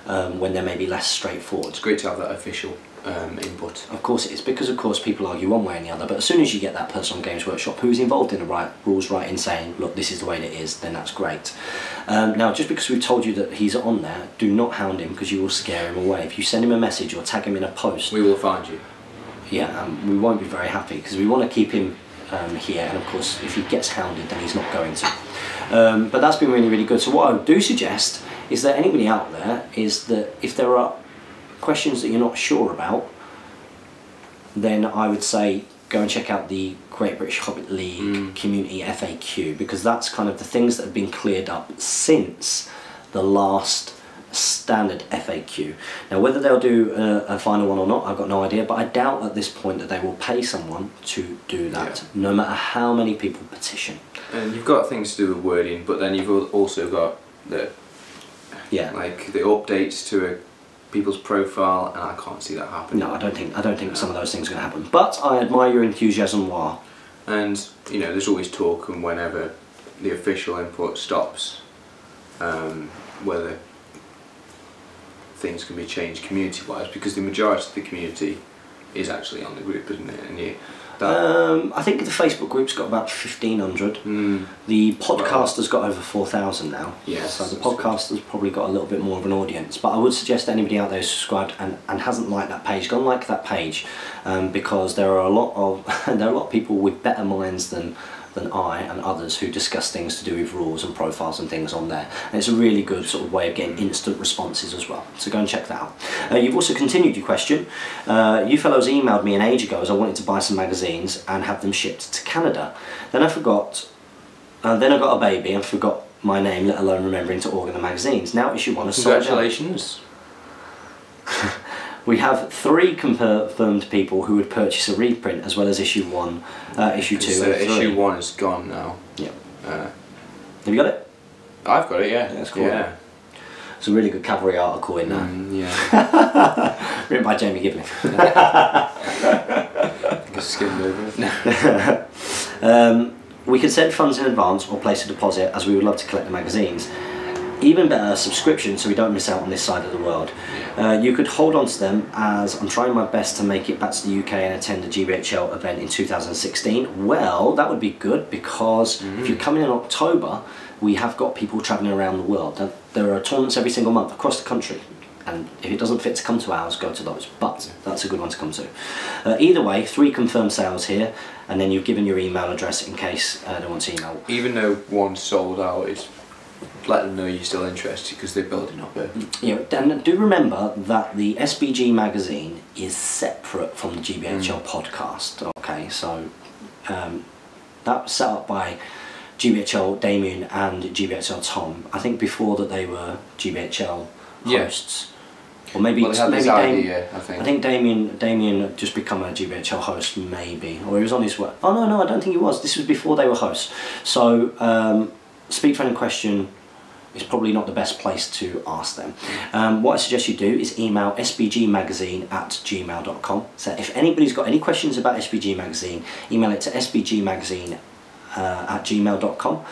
Um, when they're maybe less straightforward. It's great to have that official um, input. Of course it is, because of course people argue one way and the other, but as soon as you get that person on Games Workshop who's involved in the right rules right, writing saying, look, this is the way it is, then that's great. Um, now, just because we've told you that he's on there, do not hound him because you will scare him away. If you send him a message or tag him in a post, We will find you. yeah, um, we won't be very happy because we want to keep him um, here, and of course, if he gets hounded, then he's not going to. Um, but that's been really, really good. So what I do suggest is that anybody out there is that if there are questions that you're not sure about, then I would say go and check out the Great British Hobbit League Mm. Community FAQ because that's kind of the things that have been cleared up since the last standard FAQ. Now, whether they'll do a, a final one or not, I've got no idea, but I doubt at this point that they will pay someone to do that, Yeah. no matter how many people petition. And you've got things to do with wording, but then you've also got the Yeah. like the updates to a people's profile, and I can't see that happening. No, I don't think I don't think some of those things are going to happen. But I admire your enthusiasm, War. And you know, there's always talk, and whenever the official input stops, um, whether things can be changed community-wise, because the majority of the community is actually on the group, isn't it? And you, Um, I think the Facebook group's got about fifteen hundred. mm, The podcast has got over 4,000 now. Yes, So the that's good. podcast has probably got a little bit more of an audience. But I would suggest anybody out there who's subscribed and, and hasn't liked that page, go and like that page um, because there are a lot of there are a lot of people with better minds than than I and others who discuss things to do with rules and profiles and things on there. And it's a really good sort of way of getting instant responses as well. So go and check that out. Uh, you've also continued your question. Uh, you fellows emailed me an age ago as I wanted to buy some magazines and have them shipped to Canada. Then I forgot and then I got a baby and forgot my name, let alone remembering to order the magazines. Now issue one is sold out. congratulations. We have three confirmed people who would purchase a reprint as well as issue one, uh, issue two, So issue one is gone now. Yeah. Uh, Have you got it? I've got it. Yeah. That's cool. Yeah. It's a really good cavalry article in there, Mm, yeah. written by Jamie Giblin. Skimmed over. Um, we can send funds in advance or place a deposit as we would love to collect the magazines. Even better, a subscription so we don't miss out on this side of the world. Uh, you could hold on to them as I'm trying my best to make it back to the UK and attend the GBHL event in 2016. Well, that would be good because if you're coming in October, we have got people travelling around the world. There- There are tournaments every single month across the country. And if it doesn't fit to come to ours, go to those. But that's a good one to come to. Uh, either way, three confirmed sales here, and then you've given your email address in case uh, they want to email. Even though one's sold out, it's let them know you're still interested because they're building up a. You know, and do remember that the SBG magazine is separate from the GBHL podcast. Okay, so um, that was set up by GBHL Damien and GBHL Tom. I think before that they were GBHL hosts. Yeah. or maybe Well, maybe this Dam- idea, I think. I think Damien Damien had just become a GBHL host, maybe, or he was on his way. Oh no, no, I don't think he was. This was before they were hosts. So, um, speak in question it's probably not the best place to ask them. Um, what I suggest you do is email sbgmagazine at gmail.com. So if anybody's got any questions about SBG Magazine, email it to sbgmagazine uh, at gmail.com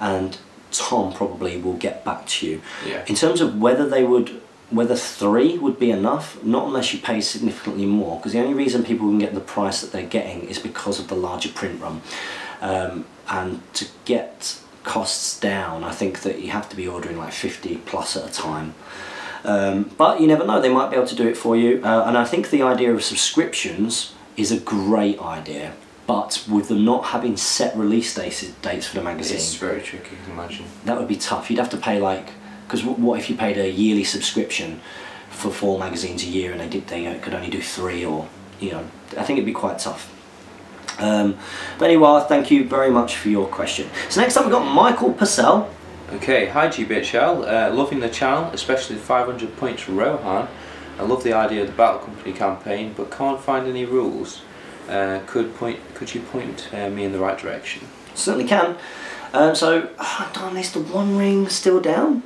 and Tom probably will get back to you. Yeah. In terms of whether they would, whether three would be enough, not unless you pay significantly more, because the only reason people can get the price that they're getting is because of the larger print run. Um, and to get costs down, I think that you have to be ordering like 50 plus at a time. Um, but you never know, they might be able to do it for you. Uh, and I think the idea of subscriptions is a great idea. But with them not having set release dates, dates for the magazine, It's very tricky, I can imagine. that would be tough. You'd have to pay like, because what if you paid a yearly subscription for four magazines a year and they did they could only do three or you know I think it'd be quite tough. Um, but anyway, thank you very much for your question. So next up we've got Michael Purcell. Okay, hi GBHL. Uh, loving the channel, especially the 500 points for Rohan. I love the idea of the Battle Company campaign, but can't find any rules. Uh, could point? Could you point uh, me in the right direction? Certainly can. Um, so, oh, darn, is the one ring still down?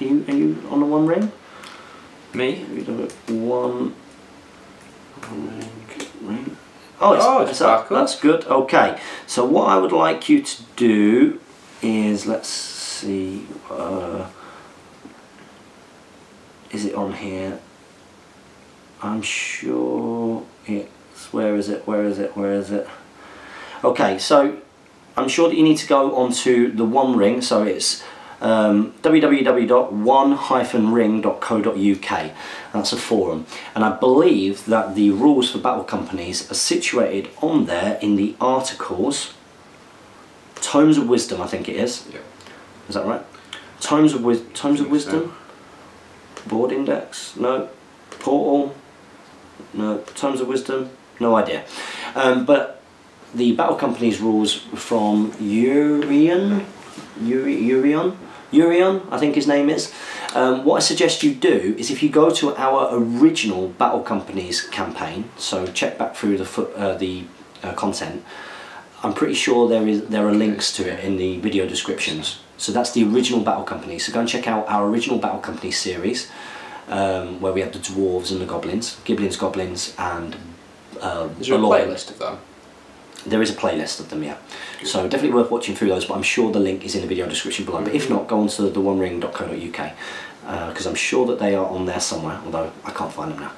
Are you, are you on the one ring? Me? Doing one ring? Oh, it's, Oh, it's it's up. back up. That's good. Okay. So what I would like you to do is let's see. Uh, is it on here? I'm sure it's. Where is it? Where is it? Where is it? Okay. So I'm sure that you need to go onto the One Ring. So it's um, www.one-ring.co.uk. That's a forum, and I believe that the rules for battle companies are situated on there in the articles. Tomes of Wisdom, I think it is. Yeah. Is that right? Tomes of Wis- Tomes of think so. Wisdom. Board Index. No. Portal. No. Tomes of Wisdom. No idea. Um, but the battle companies rules from Urian. Uri, Urion. Urion, I think his name is. Um, what I suggest you do is if you go to our original Battle Companies campaign, so check back through the foot, uh, the uh, content. I'm pretty sure there is there are links to it in the video descriptions. So that's the original Battle Company. So go and check out our original Battle Company series, um, where we have the dwarves and the goblins, giblins, goblins, and uh, Is there a playlist of them? There is a playlist of them, yeah. So definitely worth watching through those, but I'm sure the link is in the video description below. But if not, go on to the onering.co.uk because I'm sure that they are on there somewhere, although I can't find them now.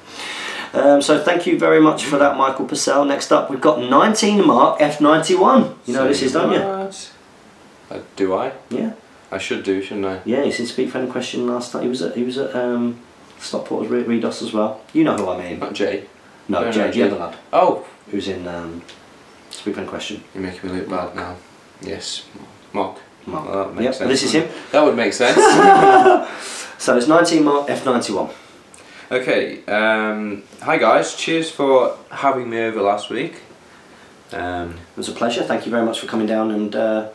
Um, so thank you very much for that, Michael Purcell. Next up, we've got 19 Mark F91. You know who this is, don't you? Uh, do I? Yeah. I should do, shouldn't I? Yeah, he's in Speak Friend Question last time. He was at, he was at um, Stockport's Re- Redos as well. You know who I mean. Not Jay. No, No, no, Jay, the other lad, Oh, who's in um, Friend Question. you're making me look bad now. Yes, Mark. Mark. Well, that makes Yep, sense. this is him. That would make sense. So it's 19 Mark F91. okay, um, hi guys. Cheers for having me over last week. Um, It was a pleasure. Thank you very much for coming down and uh,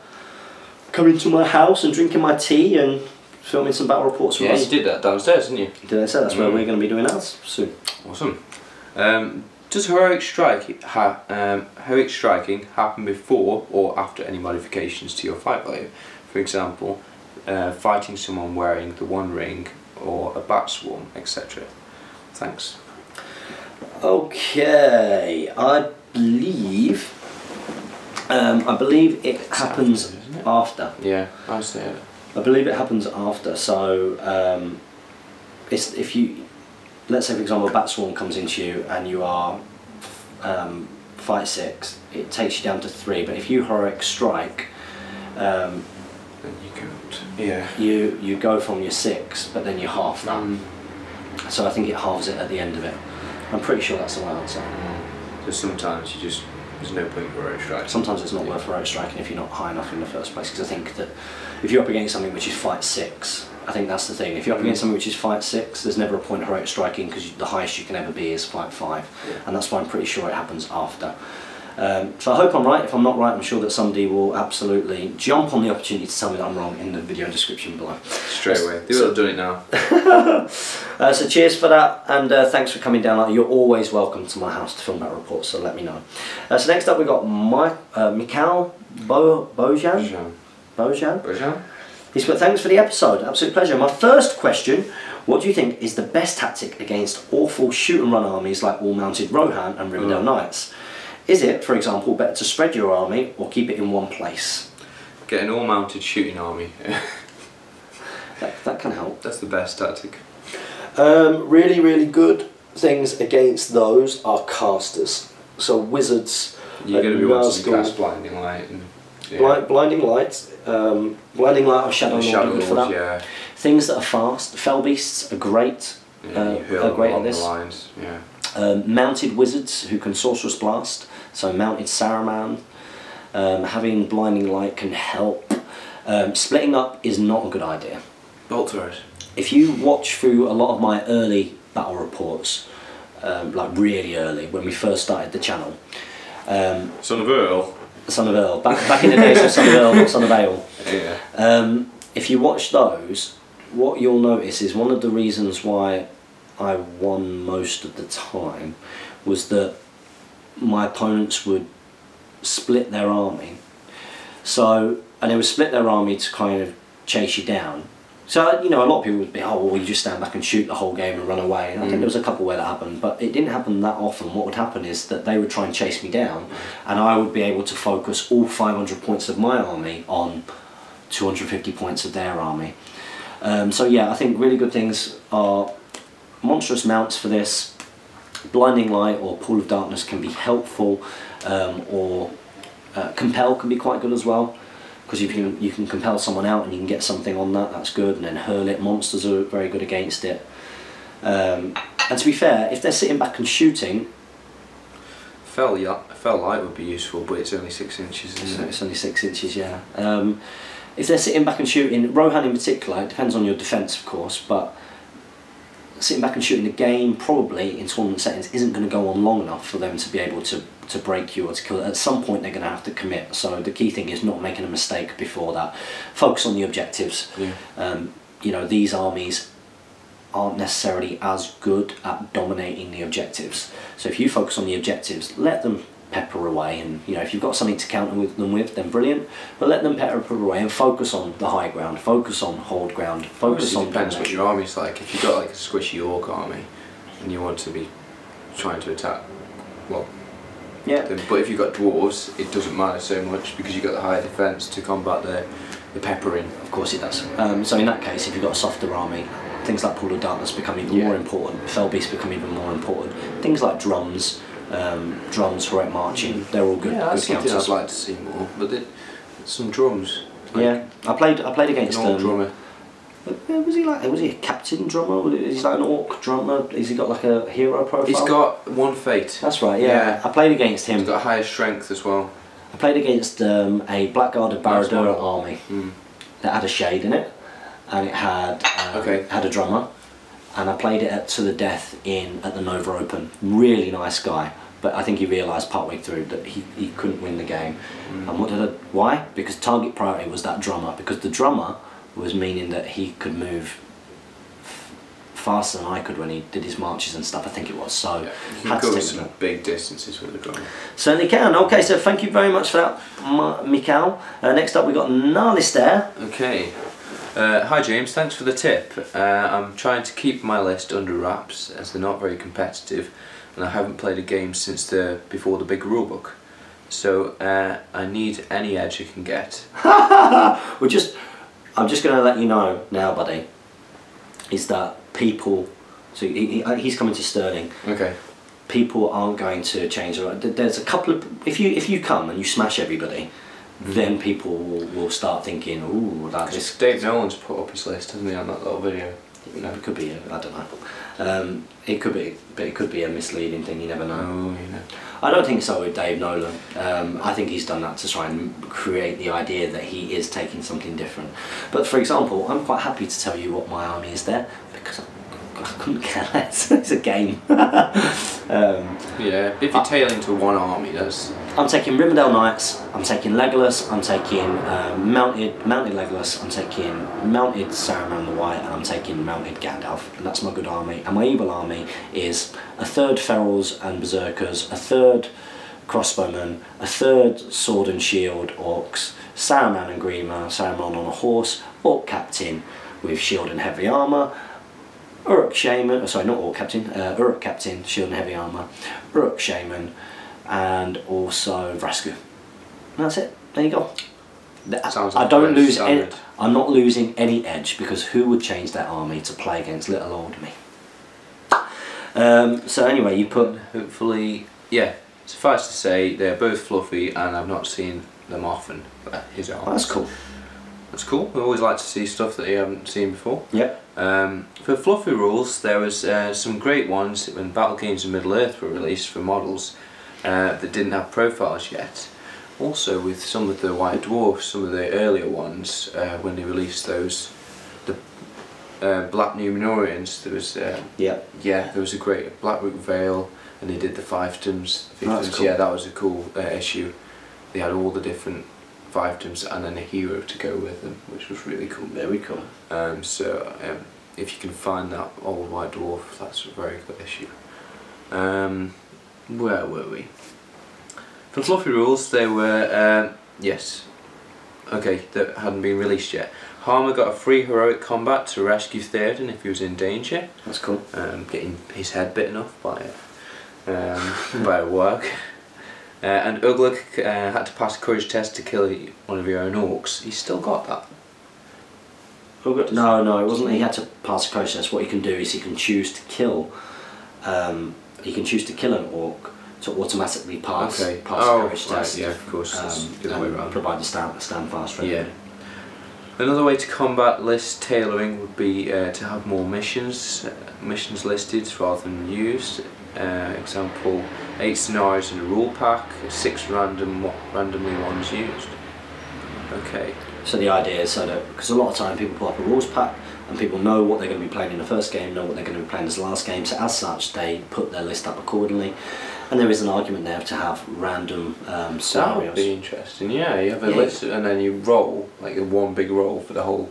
coming to my house and drinking my tea and filming some battle reports for yeah, us. you did that downstairs, didn't you? Did I say that's where Mm. we're going to be doing ours soon? Awesome. Um, does heroic strike ha- um, heroic striking happen before or after any modifications to your fight value? For example, uh, fighting someone wearing the One Ring or a Bat Swarm, etc. Thanks. Okay, I believe. Um, I believe it It's happens after, it? after. Yeah, I say it. I believe it happens after. So um, it's if you, let's say for example, a bat swarm comes into you and you are um, fight six, it takes you down to three. But if you heroic strike, um, And you can't. Yeah. you you go from your six, but then you half that. Mm. So I think it halves it at the end of it. I'm pretty sure that's the right answer. So sometimes you just there's no point for heroic strike. Sometimes it's not worth heroic striking if you're not high enough in the first place. Because I think that if you're up against something which is fight six, I think that's the thing. If you're up against something which is fight six, there's never a point of heroic striking because the highest you can ever be is fight five, Yeah. and that's why I'm pretty sure it happens after. Um, so I hope I'm right. If I'm not right, I'm sure that somebody will absolutely jump on the opportunity to tell me that I'm wrong in the video description below. Straight away. They will have done it now. Uh, so cheers for that, and uh, thanks for coming down. You're always welcome to my house to film that report. So let me know. Uh, so next up we've got Mike, uh, Mikhail Bo Bojan. Bojan. Bojan. Bojan? He's put thanks for the episode. Absolute pleasure. My first question: What do you think is the best tactic against awful shoot and run armies like wall-mounted Rohan and Rivendell Mm. Knights? Is it, for example, better to spread your army or keep it in one place? Get an all-mounted shooting army. That, that can help. That's the best tactic. Um, really, really good things against those are casters. So wizards. You're going to be wanting to Nazgul, cast blinding light and yeah. Blind, blinding lights, um, blinding light or shadow The Lord shadow good for that. yeah. Things that are fast, fell beasts are great. yeah Uh, are great at this. Lines. Yeah. Um, mounted wizards who can sorcerous blast, so mounted Saruman. Um, having blinding light can help. Um, splitting up is not a good idea. Bolt throws. If you watch through a lot of my early battle reports, um, like really early when we first started the channel, um, Son of Eorl. Son of Eorl, back, back in the days of Son of Eorl, not Son of Ale, Yeah. Um, if you watch those, what you'll notice is one of the reasons why I won most of the time was that my opponents would split their army. So, and they would split their army to kind of chase you down. So, you know, a lot of people would be, oh, well, you just stand back and shoot the whole game and run away. And I think Mm. there was a couple where that happened, but it didn't happen that often. What would happen is that they would try and chase me down, and I would be able to focus all 500 points of my army on 250 points of their army. Um, so yeah, I think really good things are monstrous mounts for this. Blinding light or pool of darkness can be helpful, um, or uh, compel can be quite good as well. Because you can you can compel someone out and you can get something on that. That's good, and then hurl it. Monsters are very good against it. Um, and to be fair, if they're sitting back and shooting, Fell, fell light would be useful, but it's only six inches, isn't it? it's only six inches, yeah. Um, if they're sitting back and shooting, Rohan in particular, it depends on your defence, of course, but sitting back and shooting the game probably in tournament settings isn't going to go on long enough for them to be able to, to break you or to kill. At some point, they're going to have to commit. So the key thing is not making a mistake before that. Focus on the objectives. Yeah. Um, you know, these armies aren't necessarily as good at dominating the objectives. So if you focus on the objectives, let them pepper away and you know if you've got something to counter with them with then brilliant but let them pepper away and focus on the high ground focus on hold ground focus on depends what domination. your army's like. If you've got like a squishy orc army and you want to be trying to attack, well, yeah but if you've got dwarves, it doesn't matter so much because you've got the higher defence to combat the, the peppering. of course it does um, so in that case if you've got a softer army things like pool of darkness become even Yeah. more important fell beasts become even more important things like drums um, drums heroic marching they're all good yeah, good counters I'd like to see more. But some drums. like yeah I played I played against um, drummer. Was he like? Was he a captain drummer? Is he like an orc drummer? Has he got like a hero profile? He's got one fate. That's right. Yeah, Yeah. I played against He's him. got higher strength as well. I played against um, a blackguarded Nice Barad-dûr one. army Mm. that had a shade in it, and it had um, Okay. had a drummer, and I played it at, to the death in at the Nova Open. Really nice guy, but I think he realised partway through that he, he couldn't win the game. Mm. And what did I? Why? Because target priority was that drummer. Because the drummer was meaning that he could move f- faster than I could when he did his marches and stuff. I think it was. So Yeah. had to go some big distances with the drummer. Certainly can. Okay, so thank you very much for that, Mikal. Uh, next up, we got Nalistair. Okay. Uh, hi James, thanks for the tip. Uh, I'm trying to keep my list under wraps as they're not very competitive and I haven't played a game since the before the big rulebook. So uh, I need any edge I can get. We're just, I'm just going to let you know now, buddy, is that people, so he, uh, he's coming to Sterling. Okay. People aren't going to change. There's a couple of if you if you come and you smash everybody, then people will, will start thinking, ooh, that this Dave Nolan's put up his list, hasn't he, on that little video? No. it could be. A, I don't know. Um, it could be, but it could be a misleading thing. You never know. Oh, you know. I don't think so with Dave Nolan. Um, I think he's done that to try and create the idea that he is taking something different. But for example, I'm quite happy to tell you what my army is there because I, couldn't care less. it's a game. um, Yeah, if you're tailing to one army, that's I'm taking Rivendell Knights. I'm taking Legolas. I'm taking um, mounted mounted Legolas. I'm taking mounted Saruman the White, and I'm taking mounted Gandalf. And that's my good army. And my evil army is a third Ferals and Berserkers, a third crossbowmen, a third sword and shield orcs, Saruman and Grima, Saruman on a horse, Orc Captain with shield and heavy armour, Uruk Shaman, sorry, not Orc Captain, uh, Uruk Captain, shield and heavy armour, Uruk Shaman, and also Vrasku. And that's it. There you go. Sounds I like don't lose any. I'm not losing any edge because who would change their army to play against little old me? Um, so anyway, you put Hopefully, yeah. Suffice to say, they're both fluffy, and I've not seen them often. His oh, that's cool. That's cool. We always like to see stuff that you haven't seen before. Yeah. Um, for fluffy rules, there was uh, some great ones when Battle Games of Middle Earth were released for models uh, that didn't have profiles yet. Also, with some of the White Dwarfs, some of the earlier ones, uh, when they released those, the uh, Black Numenoreans, there was uh, Yep. yeah, there was a great Blackroot Vale, and they did the fiefdoms. Fiefdoms, cool. Yeah, that was a cool uh, issue. They had all the different fiefdoms and then a hero to go with them, which was really cool. Very cool. Um, so um, if you can find that old white dwarf, that's a very good issue. Um, where were we? For fluffy rules, they were um, yes, okay, that hadn't been released yet. Hama got a free heroic combat to rescue Theoden if he was in danger, That's cool. um, getting his head bitten off by a, um, by a warg. Uh, and Ugluk uh, had to pass a courage test to kill one of your own orcs. He's still got that. No, no, it wasn't. He had to pass a courage test. What he can do is he can choose to kill. Um, he can choose to kill an orc to automatically pass Okay. pass Oh, the courage right, test. yeah, of course, that's Um, the other way around. provide the stand stand fast for Yeah. Another way to combat list tailoring would be uh, to have more missions, uh, missions listed rather than used. Uh, example, eight scenarios in a rule pack, six random randomly ones used. Okay. So the idea is so that because a lot of time people pull up a rules pack and people know what they're going to be playing in the first game, know what they're going to be playing as the last game. So as such, they put their list up accordingly. And there is an argument there to have random um, That would scenarios. be interesting. Yeah, you have a Yeah. list and then you roll like one big roll for the whole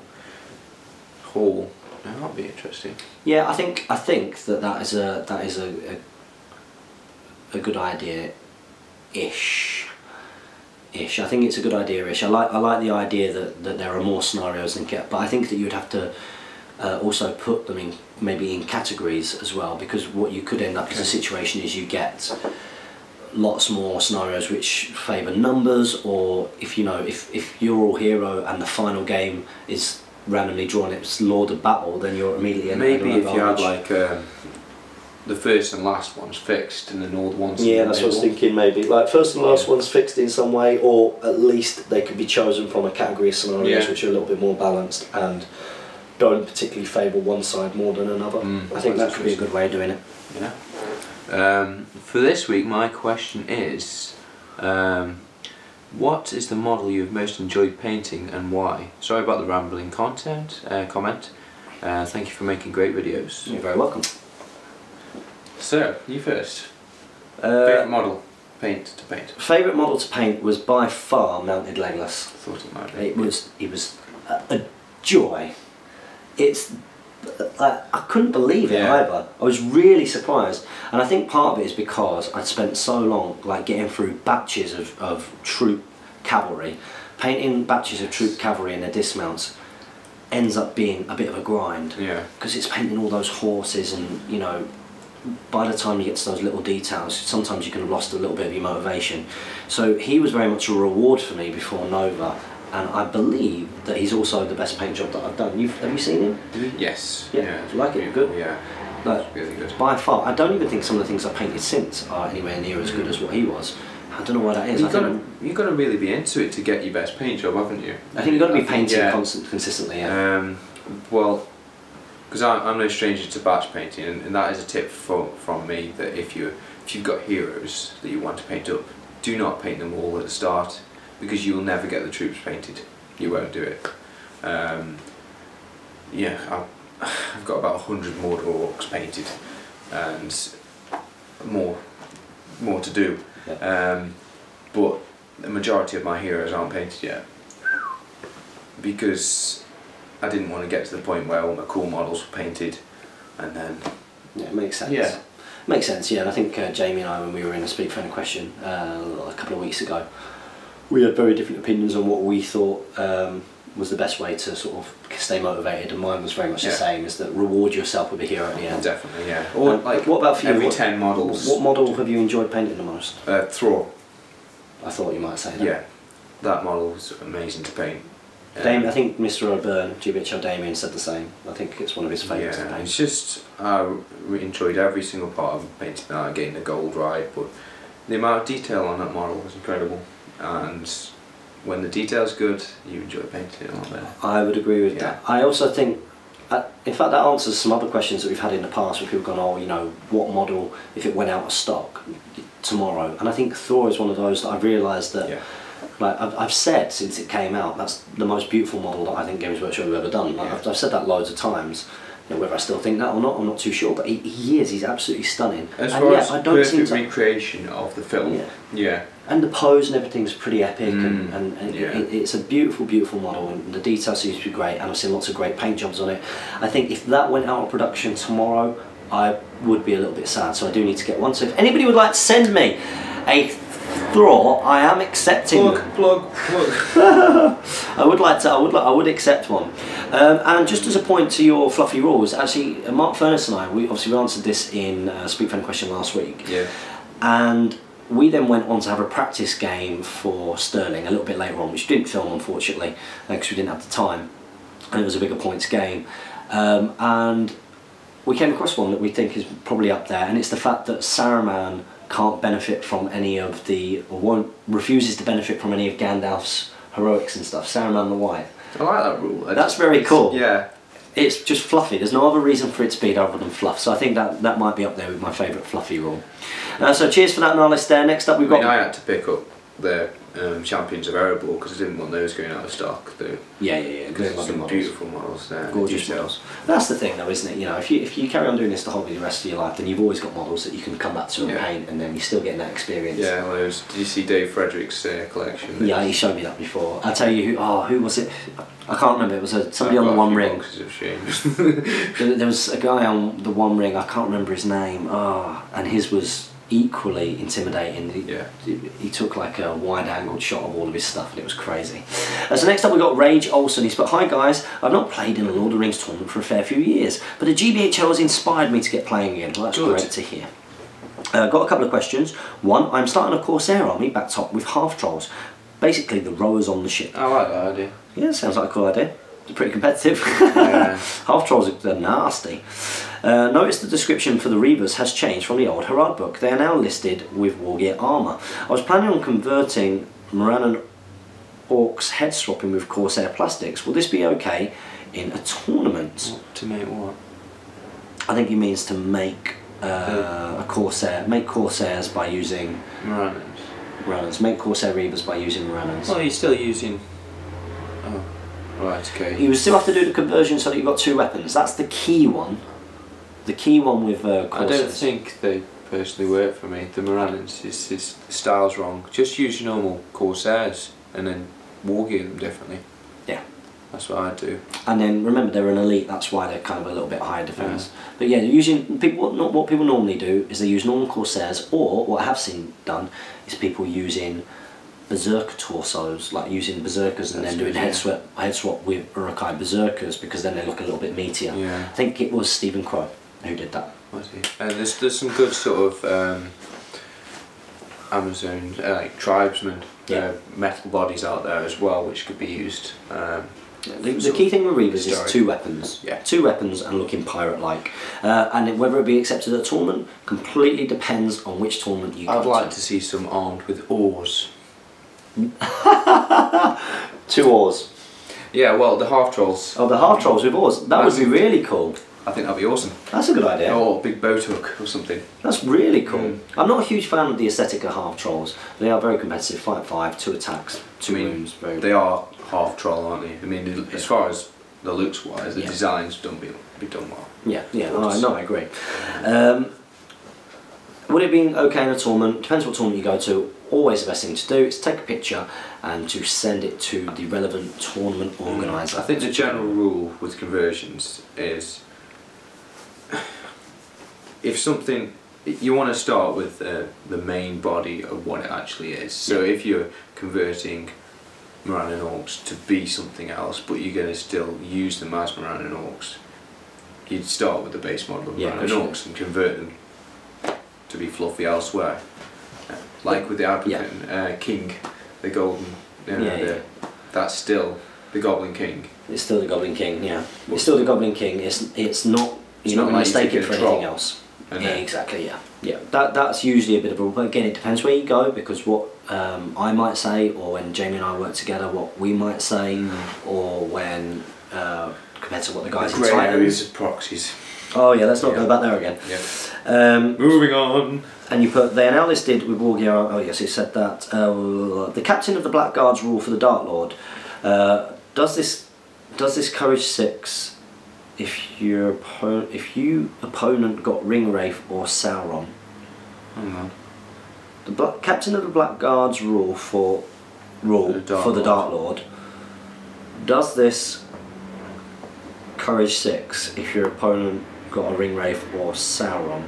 hall. That would be interesting. Yeah, I think I think that that is a that is a a, a good idea, ish. Ish. I think it's a good idea. Ish. I like I like the idea that, that there are more scenarios than get, but I think that you'd have to uh, also put them in maybe in categories as well because what you could end up as a situation is you get lots more scenarios which favour numbers or if you know if, if you're all hero and the final game is randomly drawn it's Lord of Battle then you're immediately at an Maybe if you had like um, the first and last ones fixed and then all the ones. Yeah, that's what I was thinking. Maybe like first and last Yeah. one's fixed in some way, or at least they could be chosen from a category of scenarios Yeah. which are a little bit more balanced and don't particularly favour one side more than another. Mm, I think that could be a good way of doing it. Yeah. Um, for this week, my question is, um, what is the model you've most enjoyed painting and why? Sorry about the rambling content uh, comment. Uh, thank you for making great videos. You're very welcome. So, you first. Favorite Uh, model, paint to paint. Favourite model to paint was by far Mounted Legolas. Thought it might be. It was it was a, a joy. It's I, I couldn't believe it Yeah. either. I was really surprised, and I think part of it is because I'd spent so long like getting through batches of, of troop cavalry, painting batches of troop cavalry and their dismounts ends up being a bit of a grind Yeah. because it's painting all those horses and you know by the time you get to those little details sometimes you can have lost a little bit of your motivation so he was very much a reward for me before Nova and I believe that he's also the best paint job that I've done You've, have you seen him? Yes. Yeah, you like it? Good? Yeah. Like, Really good. by far I don't even think some of the things I've painted since are anywhere near as good as what he was I don't know why that is You've got, think, to, you've got to really be into it to get your best paint job, haven't you? I think you've got to be think, painting yeah. constant, consistently yeah. Um, well, because I'm, I'm no stranger to batch painting, and, and that is a tip for, from me that if you if you've got heroes that you want to paint up, do not paint them all at the start because you will never get the troops painted. You won't do it. Um, yeah, I've, I've got about hundred Mordor orcs painted, and more more to do. Um, but the majority of my heroes aren't painted yet because I didn't want to get to the point where all my cool models were painted and then Yeah, it makes sense. Yeah. Makes sense, yeah. And I think uh, Jamie and I, when we were in a Speak Friend question uh, a couple of weeks ago, we had very different opinions on what we thought um, was the best way to sort of stay motivated, and mine was very much the same. Is that reward yourself with a hero at the end. Definitely, yeah. Or like what about for you? every What- ten models. What model have you enjoyed painting the most? Uh, Thror. I thought you might say that. Yeah, that model was amazing to paint. Um, Damien, I think Mr. O'Byrne, GBHL Damien, said the same. I think it's one of his favourites to Yeah, paint. it's just I enjoyed every single part of painting that, getting the gold right, but the amount of detail on that model was incredible. And when the detail's good, you enjoy painting it a lot better. I would agree with Yeah. that. I also think, uh, in fact, that answers some other questions that we've had in the past where people gone, oh, you know, what model, if it went out of stock tomorrow? And I think Thror is one of those that I've realised that, Yeah. like, I've, I've said since it came out, that's the most beautiful model that I think Games Workshop have ever done. Like, Yeah. I've, I've said that loads of times. Know, whether I still think that or not, I'm not too sure. But he, he is, he's absolutely stunning. As and far yeah, as I don't seem to. recreation of the film, Yeah. yeah, and the pose and everything everything's pretty epic and, Mm, and, and yeah. it, it's a beautiful beautiful model and the detail seems to be great and I've seen lots of great paint jobs on it I think if that went out of production tomorrow I would be a little bit sad so I do need to get one so if anybody would like to send me a Thror I am accepting plug, plug, plug. I would like to. I would. Like, I would accept one. Um, and just as a point to your fluffy rules, actually, uh, Mark Furness and I, we obviously we answered this in uh, Speak Fan Question last week, yeah, and we then went on to have a practice game for Sterling a little bit later on, which didn't film unfortunately because we didn't have the time, and it was a bigger points game, um, and we came across one that we think is probably up there, and it's the fact that Saruman can't benefit from any of the, or won't, refuses to benefit from any of Gandalf's heroics and stuff. Saruman the White. I like that rule. That's very cool. Yeah, It's just fluffy. There's no other reason for it to be other than fluff. So I think that that might be up there with my favourite fluffy rule. Uh, so cheers for that knowledge there. Next up we've I mean, got I had to pick up the um, Champions of Erebor because I didn't want those going out of stock. The, yeah yeah yeah. there's Good some models. beautiful models there. Gorgeous details. models. That's the thing though, isn't it? You know, if you if you carry on doing this the hobby the rest of your life, then you've always got models that you can come back to and Yeah. paint, and then you're still getting that experience. Yeah, well, was, did you see Dave Frederick's uh, collection? Yeah, he showed me that before. I'll tell you who. Oh, who was it? I can't remember. It was a, somebody on the One Ring. of. There, there was a guy on the One Ring. I can't remember his name. Oh, and his was equally intimidating. He, Yeah. he, took like a wide-angled shot of all of his stuff, and it was crazy. Uh, so next up we got Rage Olsen. He's put, "Hi guys, I've not played in a Lord of the Rings tournament for a fair few years, but the GBHL has inspired me to get playing again. Well, that's Good. great to hear." Uh, got a couple of questions. One, I'm starting a Corsair army back top with half trolls, basically the rowers on the ship. I like that idea. Yeah, sounds like a cool idea. It's pretty competitive. Yeah. Half trolls are nasty. Uh, notice the description for the Reavers has changed from the old Harad book. They are now listed with Wargear armour. I was planning on converting Morannon Orcs head swapping with Corsair plastics. Will this be okay in a tournament? To make what? I think he means to make uh, a Corsair, make Corsairs by using Moranans. Morannons, make Corsair Reavers by using Morannons. Well, you're still using. Oh, right, okay. You still have to do the conversion so that you've got two weapons. That's the key one. The key one with uh, I don't think they personally work for me. The Morannons, his, his style's wrong. Just use your normal Corsairs and then wargear them differently. Yeah. That's what I do. And then remember they're an elite. That's why they're kind of a little bit higher defense. But yeah, using people. What, not, what people normally do is they use normal Corsairs, or what I have seen done is people using berserker torsos, like using berserkers and That's then doing good, head yeah. swap head swap with Uruk-hai berserkers because then they look a little bit meatier. Yeah. I think it was Stephen Crow who did that. See. And there's there's some good sort of um, Amazon uh, like tribesmen Yeah. uh, metal bodies out there as well, which could be used. Um, The, the key thing with Reavers is two weapons. Yeah. Two weapons and looking pirate-like. Uh, and whether it be accepted at a tournament completely depends on which tournament you I'd like to. to see some armed with oars. Two oars. Yeah, well, the half trolls. Oh, the half trolls with oars. That would be really cool. I think that'd be awesome. That's a good idea. Or a big boat hook or something. That's really cool. Mm. I'm not a huge fan of the aesthetic of half trolls. They are very competitive. Fight five, two attacks, two I mean, wounds. Very. They are half troll, aren't they? I mean, as far as the looks wise, the Yeah. designs don't be, be done well. Yeah, yeah, no, I, no, I agree. Um, would it be okay in a tournament? Depends what tournament you go to. Always the best thing to do is take a picture and to send it to the relevant tournament organizer. I think the general rule with conversions is if something you want to start with uh, the main body of what it actually is. So if you're converting Morannon Orcs to be something else, but you're going to still use them as Morannon Orcs, you'd start with the base model of Yeah, Morannon sure. Orcs and convert them to be fluffy elsewhere. Like with the African uh, King, the golden, you know, Yeah, the, yeah. that's still the Goblin King. It's still the Goblin King, yeah. It's still the Goblin King. It's it's not. It's You're not not, like going to you mistake it take for anything else. And yeah, then- exactly. Yeah, yeah. That that's usually a bit of a rule, but again, it depends where you go because what um, I might say, or when Jamie and I work together, what we might say, or when uh, compared to what the guys in Grey Titans. areas of proxies. Oh yeah, let's not Yeah. go back there again. Yeah. Um, Moving on. and you put they are now listed with War Gear. Oh yes, it said that uh, the captain of the Black Guards rule for the Dark Lord. Uh, does this does this courage six if your if you opponent got Ring Wraith or Sauron? Hang on. The Black, captain of the Black Guards rule for rule The Dark for the Lord. Dark Lord. Does this courage six if your opponent got a Ring Wraith or Sauron?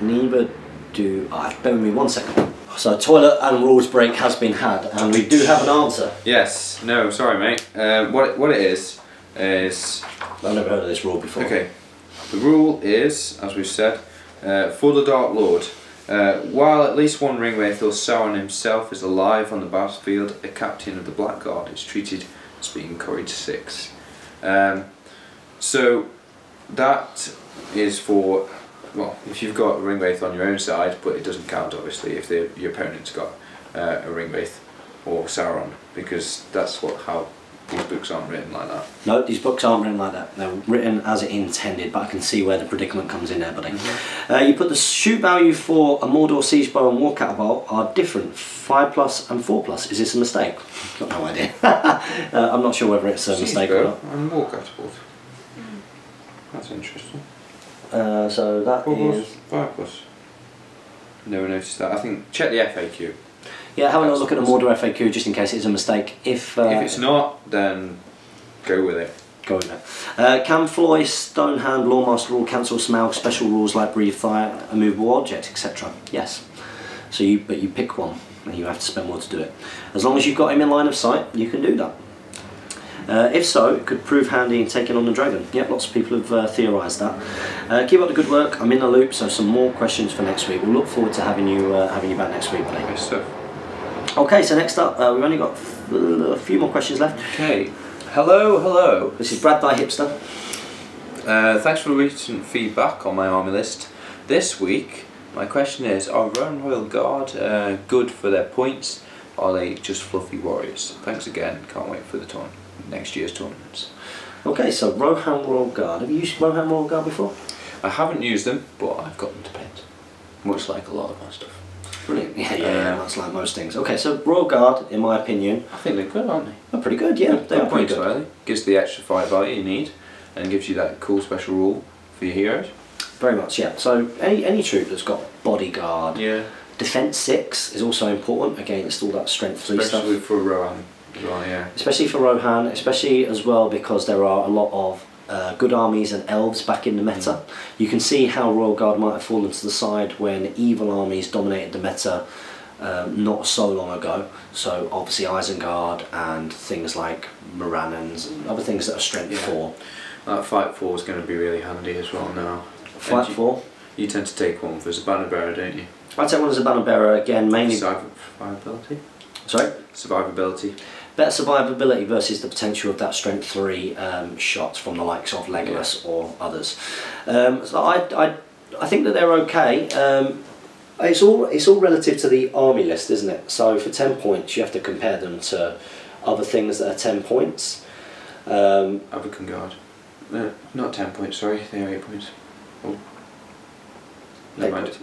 Neither do I. Bear with me one second. So toilet and rules break has been had, and we do have an answer. Yes. No. Sorry, mate. Uh, what what it is is I've never heard of this rule before. okay. The rule is, as we've said, uh, for the Dark Lord. Uh, while at least one Ringwraith or Sauron himself is alive on the battlefield, a captain of the Blackguard is treated as being Courage 6. Um, so that is for, well, if you've got a ring Ringwraith on your own side, but it doesn't count obviously if the, your opponent's got uh, a Ringwraith or Sauron, because that's what how these books aren't written like that. No, these books aren't written like that. They're written as it intended, but I can see where the predicament comes in there, buddy. Mm-hmm. Uh, you put the shoot value for a Mordor Siege Bow and War Catapult are different, 5 plus and 4 plus. Is this a mistake? Got no idea. uh, I'm not sure whether it's a mistake or not. And war catapult. That's interesting. Uh, so that Four plus, is. Never noticed that. I think check the FAQ. Yeah, have a That's look at the Mordor FAQ just in case it's a mistake. If, uh, if it's not, then go with it. Go with it. Uh, can Floi, Stonehand, Loremaster Rule cancel Smell, special rules like Breathe Fire, a movable object, etc.? Yes. So you, but you pick one, and you have to spend more to do it. As long as you've got him in line of sight, you can do that. Uh, if so, it could prove handy in taking on the dragon. Yep, lots of people have uh, theorised that. Uh, keep up the good work. I'm in the loop, so some more questions for next week. We'll look forward to having you uh, having you back next week, buddy. Nice stuff. Okay, so next up, uh, we've only got a few more questions left. Okay. Hello, hello. This is Brad Thy Hipster. Uh, thanks for the recent feedback on my army list. This week, my question is: Are Rohan Royal Guard uh, good for their points? Are they just fluffy warriors? Thanks again. Can't wait for the tourn- next year's tournaments. Okay, so Rohan Royal Guard. Have you used Rohan Royal Guard before? I haven't used them, but I've got them to paint. Much like a lot of my stuff. Brilliant. Yeah, yeah, Uh, yeah, that's like most things. Okay, so Royal Guard, in my opinion, I think they're good, aren't they? They're pretty good. Yeah, they are pretty good. value. Gives the extra five value you need, and gives you that cool special rule for your heroes. Very much, yeah. So any any troop that's got bodyguard, Yeah. defense six is also important against all that strength three stuff. Especially for Rohan as well, yeah. Especially for Rohan, especially as well because there are a lot of uh, good armies and elves back in the meta. Mm. You can see how Royal Guard might have fallen to the side when evil armies dominated the meta um, not so long ago. So obviously Isengard and things like Morannons and other things that are strength Yeah. four. That fight four is going to be really handy as well now. Fight you, four. You tend to take one for Banner Bearer, don't you? I'd take one as a banner bearer again, mainly. Survivability? Sorry. Survivability. Better survivability versus the potential of that strength three um, shot from the likes of Legolas or others. Um, so I, I, I think that they're okay. Um, it's all it's all relative to the army list, isn't it? So for ten points, you have to compare them to other things that are ten points. Um, Abrakhan Guard. No, not 10 points, sorry, they are 8 points. Oh. Never Eight mind.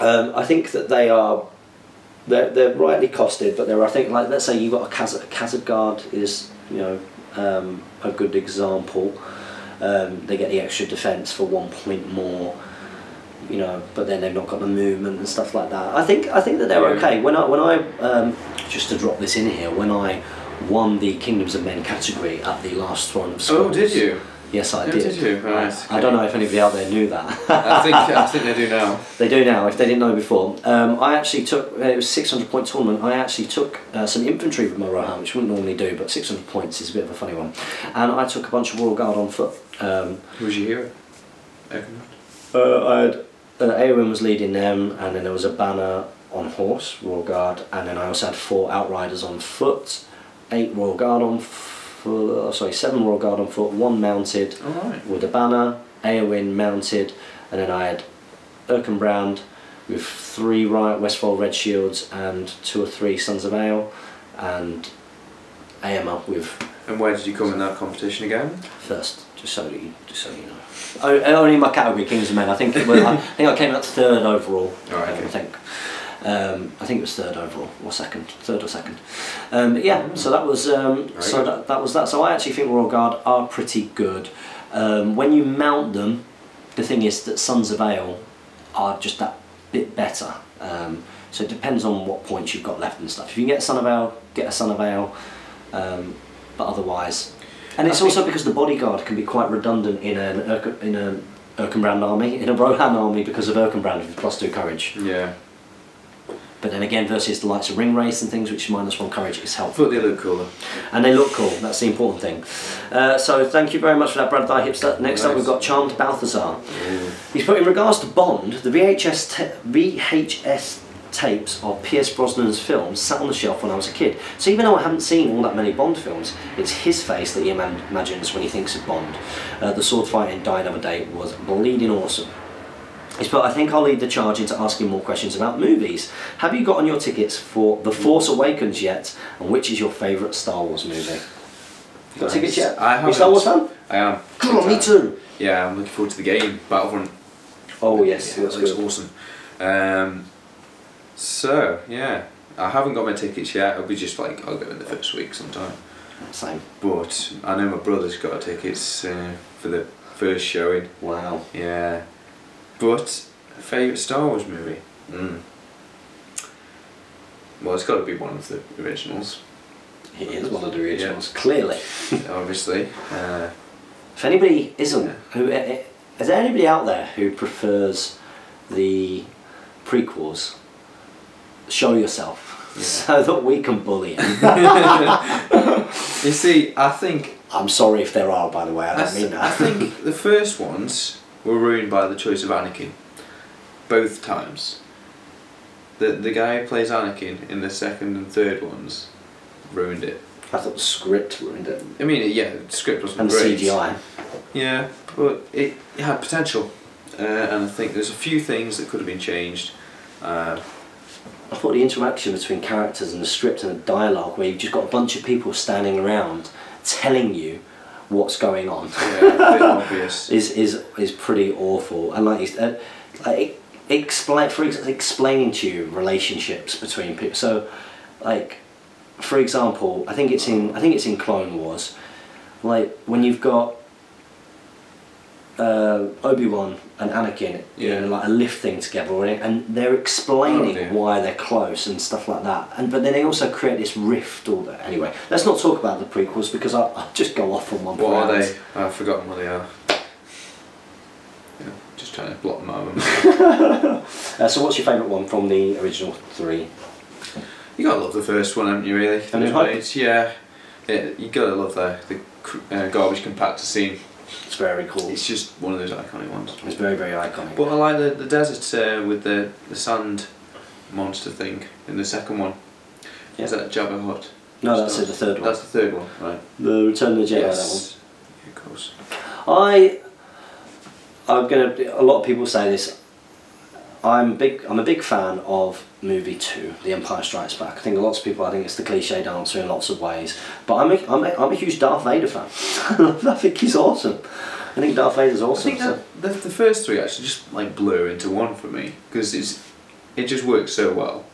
Um, I think that they are they're, they're rightly costed, but there are I think like let's say you've got a Khazad guard is you know um, a good example. Um, they get the extra defense for one point more, you know, but then they've not got the movement and stuff like that. I think I think that they're okay. When I when I um, just to drop this in here, when I won the Kingdoms of Men category at the last Throne of. Oh, did you? Yes, I Oh, did. did you? Right, I don't know if anybody out there knew that. I think I think they do now. They do now, if they didn't know before. Um, I actually took, uh, it was a 600 point tournament, I actually took uh, some infantry with my Rohan, which I wouldn't normally do, but 600 points is a bit of a funny one. And I took a bunch of Royal Guard on foot. Um, Who was your hero? Uh, I had, uh, was leading them, and then there was a banner on horse, Royal Guard, and then I also had four Outriders on foot, eight Royal Guard on foot, sorry, seven Royal Guard on foot, one mounted, Alright. with a banner, Eowyn mounted, and then I had Erkenbrand with three Riot Westfold Red Shields and two or three Sons of Ale, and Aema with And where did you come in that competition again? first, just so you, just so you know. Oh, only in my category, Kings and Men. I think it was, I think I came out third overall. Alright, um, okay. I think. Um, I think it was third overall, or second, third or second. Um, yeah, so that was um, so that, that was that. So I actually think Royal Guard are pretty good. Um, when you mount them, the thing is that Sons of Eorl are just that bit better. Um, so it depends on what points you've got left and stuff. If you can get a Son of Eorl, get a Son of Eorl. Um, but otherwise, and it's I also because the bodyguard can be quite redundant in an in an Erkenbrand army, in a Rohan army because of Erkenbrand with plus two courage. Yeah. But then again, versus the likes of Ringwraiths and things, which minus one courage, is helpful. they look cooler. And they look cool, that's the important thing. Uh, so thank you very much for that, Brad Thigh Hipster. Next up, we've got Charmed Balthazar. He's put in regards to Bond, the VHS, VHS tapes of Pierce Brosnan's films sat on the shelf when I was a kid. So even though I haven't seen all that many Bond films, it's his face that he imagines when he thinks of Bond. Uh, the sword fight in Die Another Day was bleeding awesome. He's put, I think I'll lead the charge into asking more questions about movies. Have you got on your tickets for The Force Awakens yet? And which is your favourite Star Wars movie? You got Nice. tickets yet? I You a Star Wars fan? I am. Come on, me too. Yeah, I'm looking forward to the game, Battlefront. Oh yes, yeah, that's good. awesome. Um, so yeah, I haven't got my tickets yet. I'll be just like I'll go in the first week sometime. Same. But I know my brother's got tickets uh, for the first showing. Wow. Yeah, but favorite Star Wars movie. Mm. Well, it's got to be one of the originals, He is one of the originals, clearly. obviously. Uh, If anybody isn't, Yeah. who eh, eh, is there anybody out there who prefers the prequels? Show yourself, Yeah. so that we can bully him. you see, I think I'm sorry if there are, by the way. I I, don't th- mean that. I think the first ones were ruined by the choice of Anakin. Both times. The the guy who plays Anakin in the second and third ones ruined it. I thought the script ruined it I mean, yeah, the script wasn't and the great. CGI. Yeah, but it, it had potential, uh, and I think there's a few things that could have been changed. Uh, I thought the interaction between characters and the script and the dialogue, where you've just got a bunch of people standing around telling you what's going on. yeah, a bit obvious. is is is pretty awful. And like, you uh, like explain for ex- explaining to you relationships between people. So, like, for example, I think it's in I think it's in Clone Wars. Like when you've got uh, Obi Wan and Anakin Yeah. in like a lift thing together, and, and they're explaining Oh, why they're close and stuff like that. And but then they also create this rift. All that anyway. Let's not talk about the prequels because I I'll just go off on one. What are hours. they? I've forgotten what they are. Yeah, just trying to block them out. Uh, so, what's your favourite one from the original three? You gotta love the first one, haven't you? Really? New Those Yeah, yeah. You gotta love the the uh, garbage compactor scene. It's very cool. It's just one of those iconic ones. It's very, very iconic. But I like the the desert uh, with the the sand monster thing in the second one. Is that Jabba Hutt? no, that's it, the third one. That's the third one, right? the Return of the Jedi. yes. Yeah, of course. I, I'm gonna. A lot of people say this. I'm big. I'm a big fan of movie two, The Empire Strikes Back. I think lots of people. I think it's the cliche answer in lots of ways. But I'm a, I'm a, I'm a huge Darth Vader fan. I think he's awesome. I think Darth Vader's I awesome. think so- that the, the first three actually just like blur into one for me because it's it just works so well.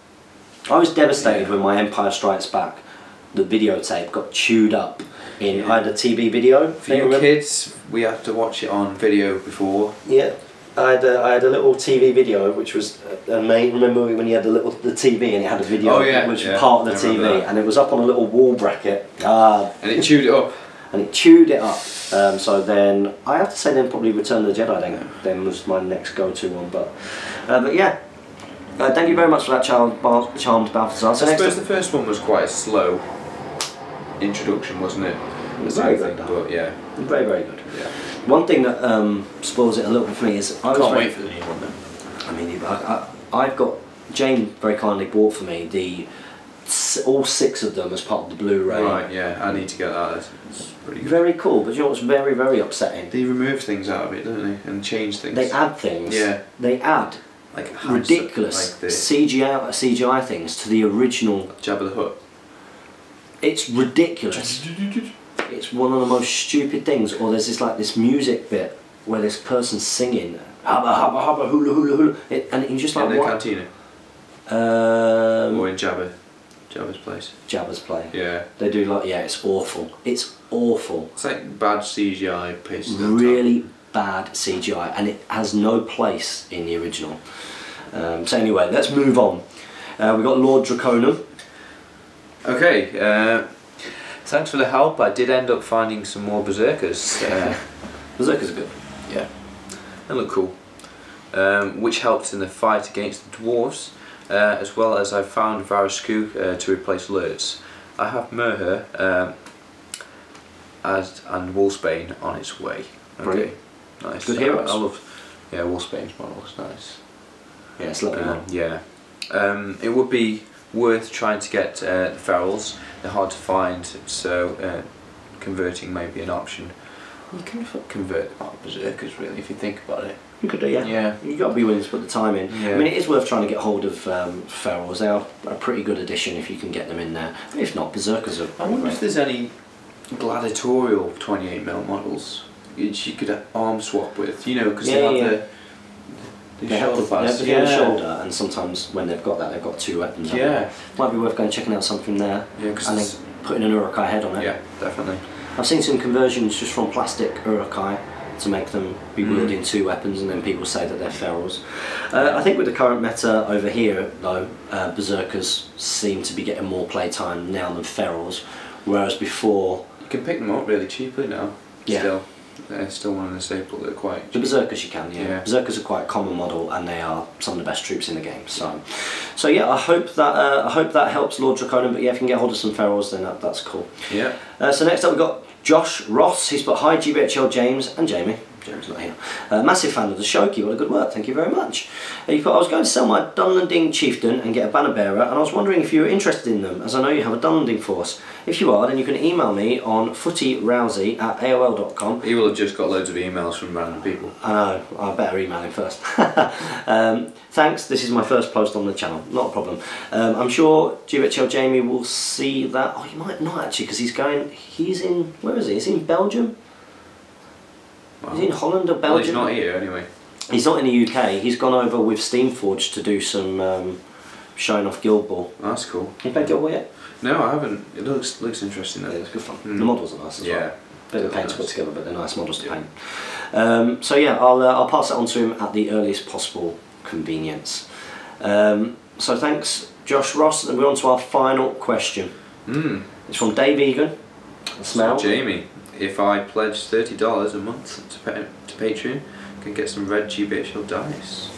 I was devastated Yeah. when my Empire Strikes Back, the videotape got chewed up in. Yeah. I had a TV video. For thing, you kids, we have to watch it on video before. Yeah, I had a, I had a little TV video which was uh, amazing. Remember when you had the little the TV and it had a video Oh, yeah, which yeah, was part of the TV that. and it was up on a little wall bracket. Ah, And it chewed it up. and it chewed it up. Um, so then I have to say then probably Return of the Jedi then, then was my next go-to one. But uh, but yeah, uh, thank you very much for that child Bar- charmed Balthazar. So I suppose the first one was quite a slow introduction, wasn't it? very good, but yeah. very very good. yeah. One thing that um, spoils it a little bit for me is I was Can't very- wait for the new one though. I mean, I, I, I've got Jane very kindly bought for me the all six of them as part of the Blu-ray. Right, yeah, I need to get that. It's, it's pretty good. Very cool, but you know what's very very upsetting? They remove things out of it, don't they? And change things. They add things. Yeah. They add like hamster- ridiculous Like the CGI CGI things to the original. Jabba the Hutt. It's ridiculous. It's one of the most stupid things. Or there's this like this music bit where this person's singing hubba hubba hubba hula hula hula, it, and you're just In like the what? cantina. Um, or in Jabba. Jabba's place. Jabba's play. Yeah. They do like yeah, it's awful. It's awful. It's like bad CGI pasted on top. Really bad CGI, and it has no place in the original. Um, so anyway, let's move on. Uh, we've got Lord Draconum. Okay, uh, thanks for the help. I did end up finding some more Berserkers. Uh, Berserkers are good. yeah, they look cool. Um, which helped in the fight against the dwarves, uh, as well as I found Vrasku uh, to replace Lurtz. I have Mauhur um, as and Wolfsbane on its way. Okay, Brilliant. nice. Good heroes. I, love. Yeah, Wolfsbane's model nice. Yeah, it's lovely. Um, yeah. Um, it would be worth trying to get uh, the ferals. They're hard to find, so uh, converting may be an option. You can convert oh, berserkers really if you think about it. You could do, yeah. Yeah. You got to be willing to put the time in. Yeah. I mean, it is worth trying to get hold of um, ferals. They are a pretty good addition if you can get them in there. If not, berserkers are. I wonder great. if there's any gladiatorial 28mm models which you could arm swap with. You know, because Yeah, they have yeah. the, the They have, shoulder the, they have the yeah. shoulder, and sometimes when they've got that, they've got two weapons. Yeah. Might be worth going checking out something there. Yeah, 'cause and then putting an Uruk-hai head on it. Yeah, definitely. I've seen some conversions just from plastic Uruk-hai to make them be Mm. wielding two weapons, and then people say that they're ferals. Uh, I think with the current meta over here, though, uh, berserkers seem to be getting more playtime now than ferals, whereas before You can pick them up really cheaply now. Yeah. Still, they're still one of the staples They're quite. the berserkers you can, yeah. Yeah. Berserkers are quite a common model, and they are some of the best troops in the game. So, so yeah, I hope that uh, I hope that helps Lord Draconin. But yeah, if you can get hold of some ferals, then that, that's cool. Yeah. Uh, so next up we've got Josh Ross. He's put hi GBHL James and Jamie. James not here. Uh, massive fan of the show. Keep up the good work. Thank you very much. Uh, he put I was going to sell my Dunlending chieftain and get a banner bearer, and I was wondering if you were interested in them, as I know you have a Dunlending force. If you are, then you can email me on footyrousey at aol.com. He will have just got loads of emails from random people. I know, I better email him first. um, thanks, this is my first post on the channel, not a problem. Um, I'm sure GBHL Jamie will see that. Oh, he might not actually, because he's going, he's in, where is he? Is he in Belgium? Wow. Is he in Holland or Well, Belgium? he's not here anyway. He's not in the UK, he's gone over with Steamforge to do some um, showing off Guild Ball. That's cool. You played Guild Ball yet? No, I haven't. It looks looks interesting Yeah, though. it's good fun. Mm. The models are nice as well. Yeah. Bit of a pain to put together, but they're nice models to Yeah. paint. Um, so yeah, I'll, uh, I'll pass that on to him at the earliest possible convenience. Um, so thanks, Josh Ross, and we're on to our final question. Mm. It's from Dave Egan. Smell. Jamie, if I pledge thirty dollars a month to to Patreon, I can get some red GBHL dice.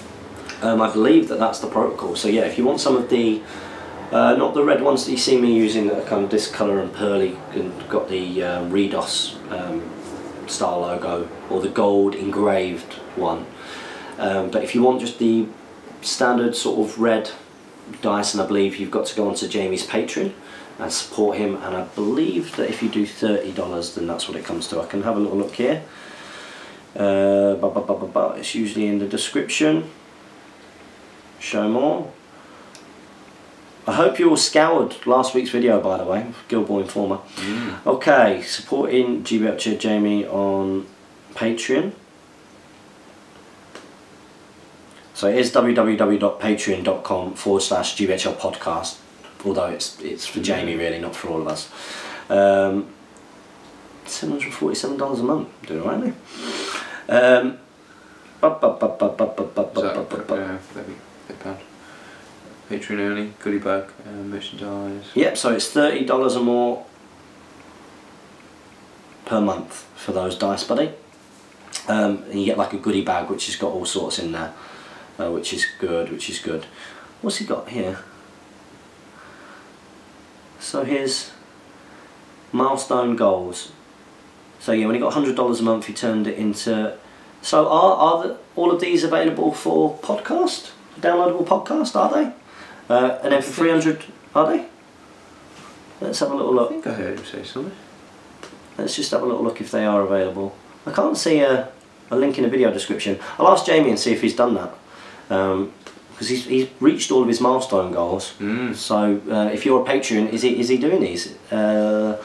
Um, I believe that that's the protocol. So yeah, if you want some of the, uh, not the red ones that you see me using that are kind of this colour and pearly and got the um, Redos um, style logo or the gold engraved one. Um, but if you want just the standard sort of red dice, and I believe you've got to go onto Jamie's Patreon and support him. And I believe that if you do thirty dollars, then that's what it comes to. I can have a little look here. Uh, ba, ba, ba, ba, ba. It's usually in the description. Show more. I hope you all scoured last week's video, by the way, Ball Informer. Mm. Okay, supporting GBHL Jamie on Patreon. So it is www.patreon.com forward slash GBHL podcast, although it's it's for Jamie really, not for all of us. Um, $747 a month, doing alright there. Um, uh, maybe a pound. Patreon only, goodie bag, uh, merchandise. Yep, so it's thirty dollars or more per per month for those dice, buddy. Um, and you get like a goodie bag which has got all sorts in there, uh, which is good, which is good. What's he got here? So here's milestone goals. So yeah, when he got hundred dollars a month, he turned it into. So are are the, all of these available for podcast, downloadable podcast? Are they? Uh, and then for three hundred, are they? Let's have a little I look. think I heard him say something. Let's just have a little look if they are available. I can't see a, a link in the video description. I'll ask Jamie and see if he's done that. Because he's, he's reached all of his milestone goals. Mm. So uh, if you're a patron, is he, is he doing these? Uh,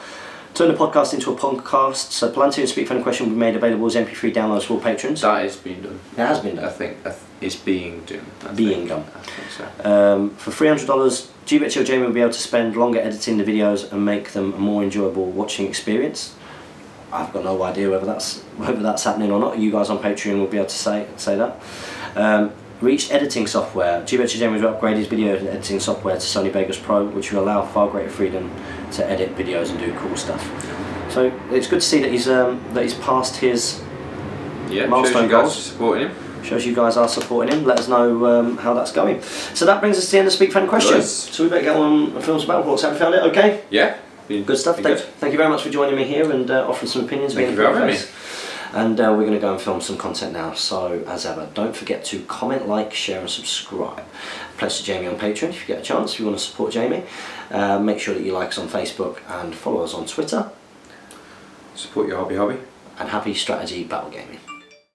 turn the podcast into a podcast. So Palantir and Speak Friend and Question will be made available as MP3 downloads for all patrons. That is being done. It has been I done. think I th- it's being done. I Being think. done. I think so. Um, for $300, GBHL Jamie will be able to spend longer editing the videos and make them a more enjoyable watching experience. I've got no idea whether that's whether that's happening or not. You guys on Patreon will be able to say say that. Um, reached editing software. GBHL Jamie will upgrade his video editing software to Sony Vegas Pro, which will allow far greater freedom to edit videos and do cool stuff. So it's good to see that he's um, that he's passed his Yeah, Milestone shows you guys goals. supporting him. Shows you guys are supporting him. Let us know um, how that's going. So that brings us to the end of Speak Friend and Questions. So we better get on and film some battle reports. Have you found it okay? Yeah. Been- Good stuff. Thank, good. thank you very much for joining me here and uh, offering some opinions. Thank being you having face. And uh, we're going to go and film some content now. So as ever, don't forget to comment, like, share, and subscribe. Pledge to Jamie on Patreon if you get a chance. If you want to support Jamie, uh, make sure that you like us on Facebook and follow us on Twitter. Support your hobby hobby. And happy strategy battle gaming.